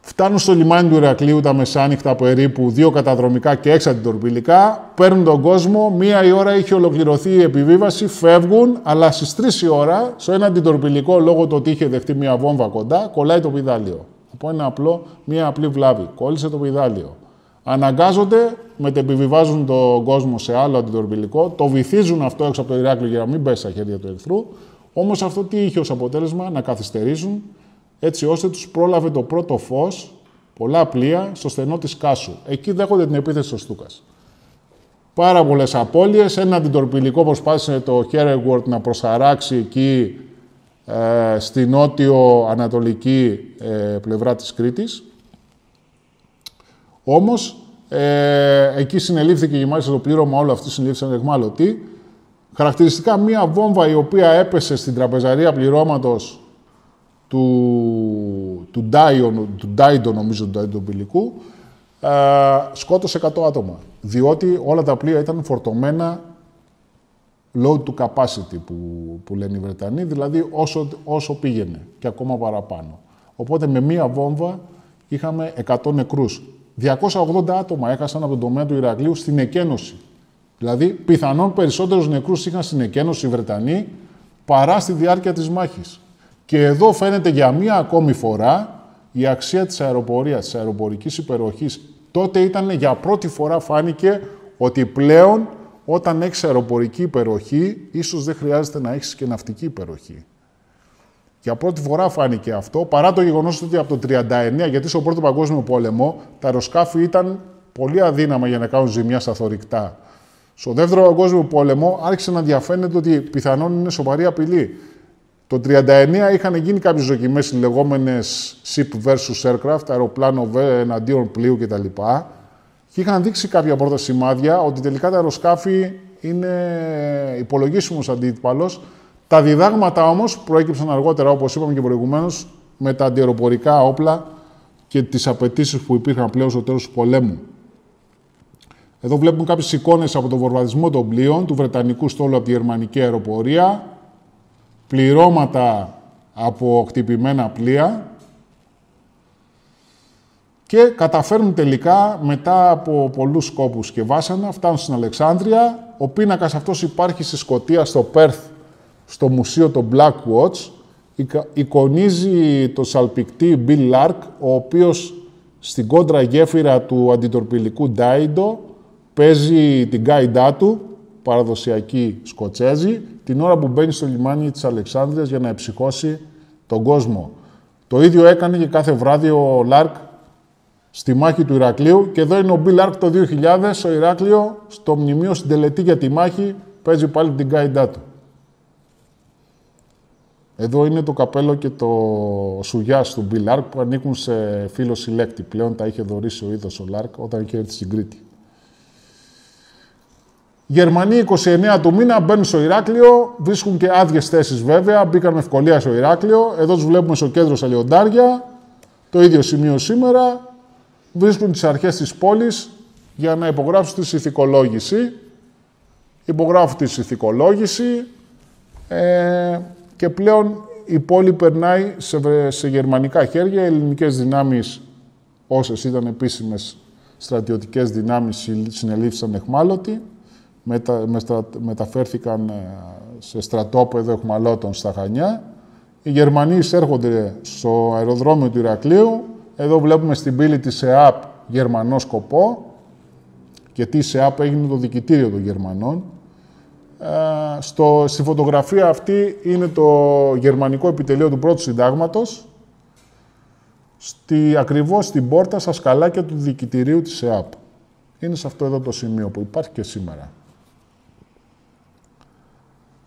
Φτάνουν στο λιμάνι του Ηρακλείου τα μεσάνυχτα περίπου δύο καταδρομικά και έξι αντιτορπιλικά. Παίρνουν τον κόσμο. Μία η ώρα είχε ολοκληρωθεί η επιβίβαση. Φεύγουν, αλλά στις τρεις η ώρα, στο ένα αντιτορπιλικό λόγω του ότι είχε δεχτεί μία βόμβα κοντά, κολλάει το πιδάλιο Από ένα απλό, μία απλή βλάβη. Κόλλησε το πιδάλιο. Αναγκάζονται, μετεπιβιβάζουν τον κόσμο σε άλλο αντιτορπιλικό, το βυθίζουν αυτό έξω από το Ηράκλειο για να μην πέσει στα χέρια του εχθρού. Όμως αυτό τι είχε ως αποτέλεσμα, να καθυστερήσουν έτσι ώστε τους πρόλαβε το πρώτο φως, πολλά πλοία, στο στενό της Κάσου. Εκεί δέχονται την επίθεση στο Στούκας. Πάρα πολλές απώλειες. Ένα αντιτορπιλικό προσπάθησε το Χέρεγουαρτ να προσαράξει εκεί ε, στη νότιο-ανατολική ε, πλευρά της Κρήτης. Όμως, ε, εκεί συνελήφθηκε και μάλιστα το πλήρωμα όλο αυτή συνελήφθησαν εγμάλωτοι. Χαρακτηριστικά μία βόμβα η οποία έπεσε στην τραπεζαρία πληρώματος του, του, Ντάιον, του Ντάιντο, νομίζω, του Ντάιντο ε, σκότωσε 100 άτομα. Διότι όλα τα πλοία ήταν φορτωμένα load to capacity που, που λένε οι Βρετανοί, δηλαδή όσο, όσο πήγαινε και ακόμα παραπάνω. Οπότε με μία βόμβα είχαμε 100 νεκρούς. 280 άτομα έχασαν από τον τομέα του Ηρακλείου στην εκένωση. Δηλαδή, πιθανόν περισσότερους νεκρούς είχαν στην εκένωση οι Βρετανοί παρά στη διάρκεια της μάχης. Και εδώ φαίνεται για μία ακόμη φορά η αξία της αεροπορίας, της αεροπορικής υπεροχής. Τότε ήταν για πρώτη φορά φάνηκε ότι πλέον όταν έχεις αεροπορική υπεροχή, ίσως δεν χρειάζεται να έχεις και ναυτική υπεροχή. Για πρώτη φορά φάνηκε αυτό, παρά το γεγονός ότι από το 1939, γιατί στο Πρώτο Παγκόσμιο Πόλεμο, τα αεροσκάφη ήταν πολύ αδύναμα για να κάνουν ζημιά στα θωρηκτά. Στο Δεύτερο Παγκόσμιο Πόλεμο άρχισε να διαφαίνεται ότι πιθανόν είναι σοβαρή απειλή. Το 1939 είχαν γίνει κάποιες δοκιμές, οι λεγόμενες ship versus aircraft, αεροπλάνο εναντίον πλοίου κτλ. Και είχαν δείξει κάποια πρώτα σημάδια ότι τελικά τα αεροσκάφη είναι υπολογίσιμος αντίπαλος. Τα διδάγματα όμως προέκυψαν αργότερα, όπως είπαμε και προηγουμένως, με τα αντιεροπορικά όπλα και τις απαιτήσεις που υπήρχαν πλέον στο τέλος του πολέμου. Εδώ βλέπουμε κάποιες εικόνες από τον βορβαδισμό των πλοίων του Βρετανικού στόλου από τη γερμανική αεροπορία, πληρώματα από χτυπημένα πλοία και καταφέρνουν τελικά μετά από πολλούς σκόπους και βάσανα, φτάνουν στην Αλεξάνδρεια. Ο πίνακας αυτός υπάρχει στη Σκωτία, στο Πέρθ, στο μουσείο το Black Watch. Εικονίζει το σαλπικτή Bill Lark, ο οποίος στην κόντρα γέφυρα του αντιτορπιλικού Ντάιντο παίζει την γκάιντά του, παραδοσιακή Σκοτσέζη, την ώρα που μπαίνει στο λιμάνι της Αλεξάνδρειας για να εψυχώσει τον κόσμο. Το ίδιο έκανε και κάθε βράδυ ο Λαρκ στη μάχη του Ηρακλείου και εδώ είναι ο Μπιλ Λαρκ το 2000, στο Ηράκλειο, στο μνημείο στην τελετή για τη μάχη, παίζει πάλι την γκάιντά του. Εδώ είναι το καπέλο και το σουγιά του Μπιλ Λαρκ που ανήκουν σε φίλο συλλέκτη. Πλέον τα είχε δωρήσει ο ίδιος ο Λαρκ όταν είχε έρθει στην Κρήτη. Γερμανοί 29 του μήνα μπαίνουν στο Ηράκλειο, βρίσκουν και άδειες θέσεις βέβαια, μπήκαν με ευκολία στο Ηράκλειο. Εδώ τους βλέπουμε στο κέντρο στα Λιοντάρια. Το ίδιο σημείο σήμερα βρίσκουν τις αρχές της πόλης για να υπογράψουν τη ηθικολόγηση. Υπογράφουν τη ηθικολόγηση ε, και πλέον η πόλη περνάει σε, σε γερμανικά χέρια. Οι ελληνικές δυνάμεις, όσες ήταν επίσημες στρατιωτικές δυνάμεις, συνελήφθησαν εχμάλωτοι, μετα, μεταφέρθηκαν ε, σε στρατόπεδο εχμαλώτων στα Χανιά. Οι Γερμανοί εισέρχονται στο αεροδρόμιο του Ηρακλείου, εδώ βλέπουμε στην πύλη της ΕΑΠ γερμανό σκοπό, γιατί η ΣΕΑΠ έγινε το δικητήριο των Γερμανών. Ε, στο, στη φωτογραφία αυτή είναι το γερμανικό επιτελείο του πρώτου συντάγματος, στη, ακριβώς στην πόρτα στα σκαλάκια του δικητηρίου της ΕΑΠ. Είναι σε αυτό εδώ το σημείο που υπάρχει και σήμερα.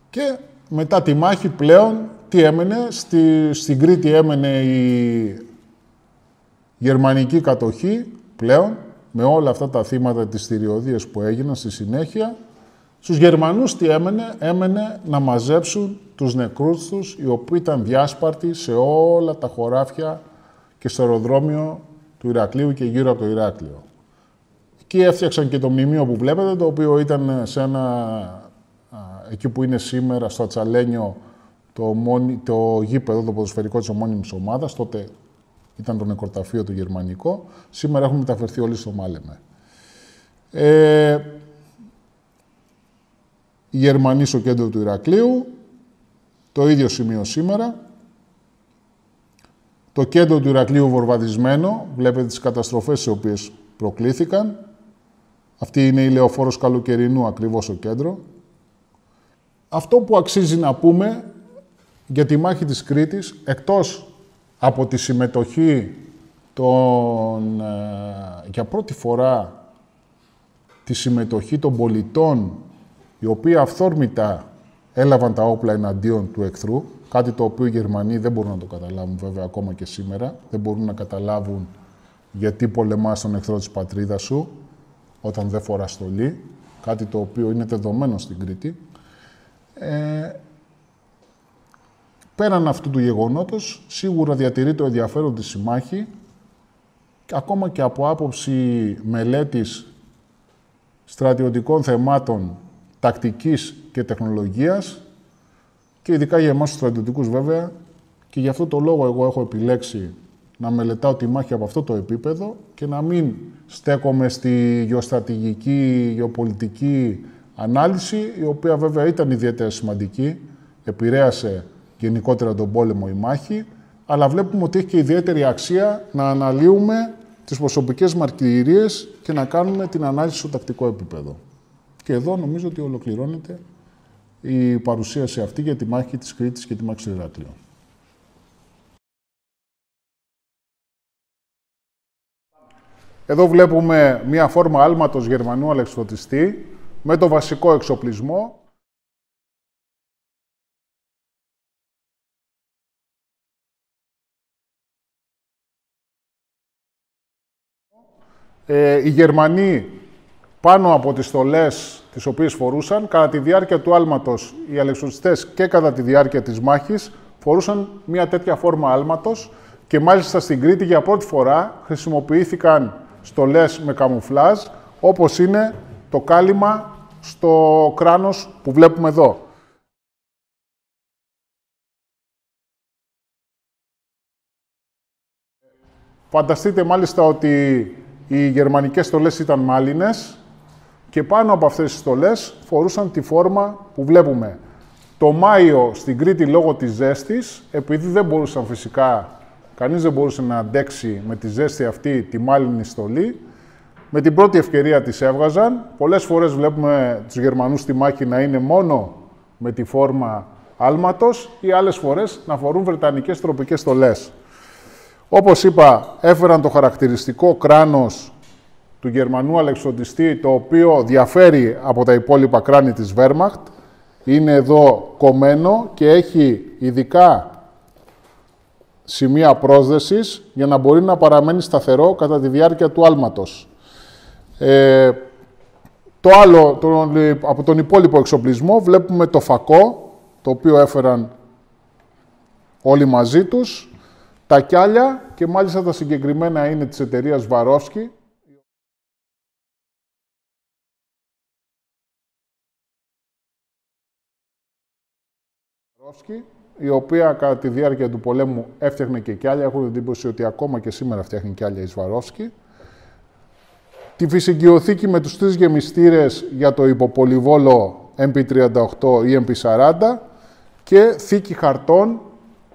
Και μετά τη μάχη πλέον, τι έμενε, στη, στην Κρήτη έμενε η γερμανική κατοχή πλέον, με όλα αυτά τα θύματα της θηριωδίας που έγιναν στη συνέχεια, στους Γερμανούς τι έμενε, έμενε να μαζέψουν τους νεκρούς τους, οι οποίοι ήταν διάσπαρτοι σε όλα τα χωράφια και στο αεροδρόμιο του Ηρακλείου και γύρω από το Ηράκλειο. Εκεί έφτιαξαν και το μνημείο που βλέπετε, το οποίο ήταν σε ένα, εκεί που είναι σήμερα, στο Ατσαλένιο, το, το γήπεδο, το ποδοσφαιρικό της ομώνυμης ομάδας, τότε ήταν το νεκροταφείο το γερμανικό. Σήμερα έχουμε μεταφερθεί όλοι στο Μάλεμε. Ε, οι Γερμανοί στο κέντρο του Ηρακλείου, το ίδιο σημείο σήμερα. Το το κέντρο του Ηρακλείου βορβαδισμένο, βλέπετε τις καταστροφές οι οποίες προκλήθηκαν. Αυτή είναι η λεωφόρος καλοκαιρινού, ακριβώς ο κέντρο. Αυτό που αξίζει να πούμε για τη μάχη της Κρήτης, εκτός από τη συμμετοχή των, ε, για πρώτη φορά τη συμμετοχή των πολιτών οι οποίοι αυθόρμητα έλαβαν τα όπλα εναντίον του εχθρού, κάτι το οποίο οι Γερμανοί δεν μπορούν να το καταλάβουν βέβαια ακόμα και σήμερα. Δεν μπορούν να καταλάβουν γιατί πολεμάς τον εχθρό της πατρίδας σου όταν δεν φοράς στολή, κάτι το οποίο είναι δεδομένο στην Κρήτη. Ε, πέραν αυτού του γεγονότος, σίγουρα διατηρεί το ενδιαφέρον της συμμάχη, ακόμα και από άποψη μελέτης στρατιωτικών θεμάτων τακτικής και τεχνολογίας και ειδικά για εμάς τους στρατιωτικούς βέβαια και γι' αυτό το λόγο εγώ έχω επιλέξει να μελετάω τη μάχη από αυτό το επίπεδο και να μην στέκομαι στη γεωστρατηγική, γεωπολιτική ανάλυση, η οποία βέβαια ήταν ιδιαίτερα σημαντική, επηρέασε γενικότερα τον πόλεμο η μάχη, αλλά βλέπουμε ότι έχει και ιδιαίτερη αξία να αναλύουμε τις προσωπικές μαρτυρίες και να κάνουμε την ανάλυση στο τακτικό επίπεδο. Και εδώ νομίζω ότι ολοκληρώνεται η παρουσίαση αυτή για τη μάχη της Κρήτης και τη μάχη του Ηράκλειου. Εδώ βλέπουμε μία φόρμα άλματος Γερμανού αλεξιπτωτιστή με το βασικό εξοπλισμό. Ε, οι Γερμανοί πάνω από τις στολές τις οποίες φορούσαν, κατά τη διάρκεια του άλματος οι αλεξιπτωτιστές και κατά τη διάρκεια της μάχης φορούσαν μία τέτοια φόρμα άλματος και μάλιστα στην Κρήτη για πρώτη φορά χρησιμοποιήθηκαν στολές με καμουφλάζ, όπως είναι το κάλυμα στο κράνος που βλέπουμε εδώ. Φανταστείτε μάλιστα ότι οι γερμανικές στολές ήταν μάλινες και πάνω από αυτές τις στολές φορούσαν τη φόρμα που βλέπουμε. Το Μάιο στην Κρήτη λόγω της ζέστης, επειδή δεν μπορούσαν φυσικά Κανείς δεν μπορούσε να αντέξει με τη ζέστη αυτή τη μάλινη στολή. Με την πρώτη ευκαιρία τις έβγαζαν. Πολλές φορές βλέπουμε τους Γερμανούς στη μάχη να είναι μόνο με τη φόρμα άλματος ή άλλες φορές να φορούν βρετανικές τροπικές στολές. Όπως είπα, έφεραν το χαρακτηριστικό κράνος του Γερμανού αλεξοντιστή, το οποίο διαφέρει από τα υπόλοιπα κράνη της Wehrmacht. Είναι εδώ κομμένο και έχει ειδικά σημεία πρόσδεσης για να μπορεί να παραμένει σταθερό κατά τη διάρκεια του άλματος. Ε, το άλλο, τον, από τον υπόλοιπο εξοπλισμό, βλέπουμε το φακό, το οποίο έφεραν όλοι μαζί τους, τα κιάλια και μάλιστα τα συγκεκριμένα είναι της εταιρείας Βαρόφσκι, η οποία κατά τη διάρκεια του πολέμου έφτιαχνε και κιάλια. Έχω την εντύπωση ότι ακόμα και σήμερα φτιάχνει κιάλια η Σβαρόφσκι. Τη φυσικιοθήκη με τους τρεις γεμιστήρες για το υποπολιβόλο MP38 ή MP40 και θήκη χαρτών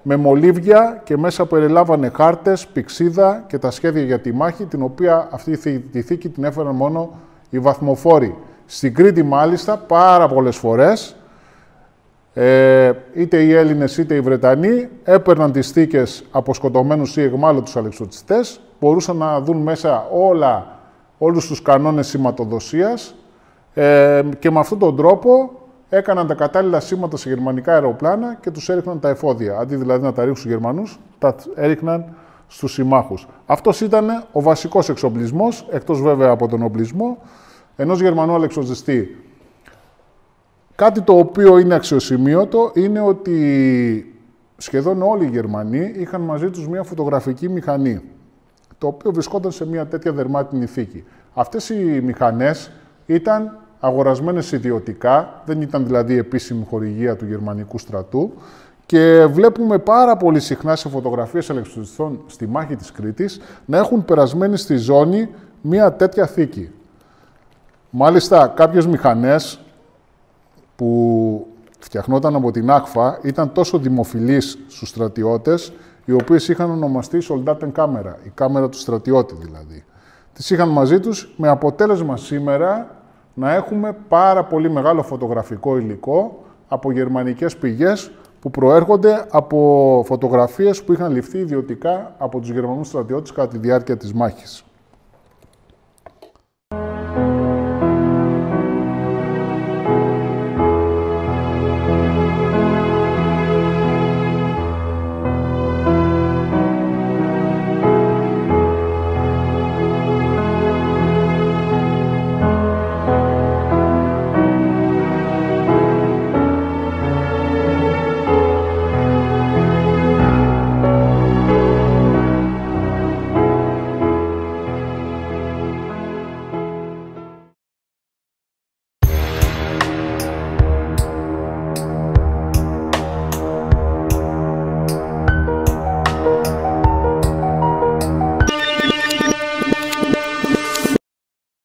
με μολύβια και μέσα περιλάβανε χάρτες, πηξίδα και τα σχέδια για τη μάχη, την οποία αυτή τη θήκη την έφεραν μόνο οι βαθμοφόροι. Στην Κρήτη, μάλιστα, πάρα πολλές φορές, ε, είτε οι Έλληνες είτε οι Βρετανοί έπαιρναν τις θήκες από σκοτωμένους ή εγμάλωτους αλεξιωτιστές, μπορούσαν να δουν μέσα όλα, όλους τους κανόνες σηματοδοσίας ε, και με αυτόν τον τρόπο έκαναν τα κατάλληλα σήματα σε γερμανικά αεροπλάνα και τους έριχναν τα εφόδια. Αντί δηλαδή να τα ρίξουν στους Γερμανούς, τα έριχναν στους συμμάχους. Αυτός ήταν ο βασικός εξοπλισμός, εκτός βέβαια από τον οπλισμό, ενός Γερμανού αλεξιωτιστή Κάτι το οποίο είναι αξιοσημείωτο είναι ότι σχεδόν όλοι οι Γερμανοί είχαν μαζί τους μια φωτογραφική μηχανή, το οποίο βρισκόταν σε μια τέτοια δερμάτινη θήκη. Αυτές οι μηχανές ήταν αγορασμένες ιδιωτικά, δεν ήταν δηλαδή επίσημη χορηγία του γερμανικού στρατού και βλέπουμε πάρα πολύ συχνά σε φωτογραφίες αλεξιπτωτιστών στη μάχη της Κρήτης να έχουν περασμένη στη ζώνη μια τέτοια θήκη. Μάλιστα, κάποιες μηχανές που φτιαχνόταν από την ΑΚΦΑ ήταν τόσο δημοφιλής στους στρατιώτες, οι οποίες είχαν ονομαστεί Soldaten κάμερα, η κάμερα του στρατιώτη δηλαδή. Τις είχαν μαζί τους με αποτέλεσμα σήμερα να έχουμε πάρα πολύ μεγάλο φωτογραφικό υλικό από γερμανικές πηγές που προέρχονται από φωτογραφίες που είχαν ληφθεί ιδιωτικά από τους Γερμανούς στρατιώτες κατά τη διάρκεια της μάχης.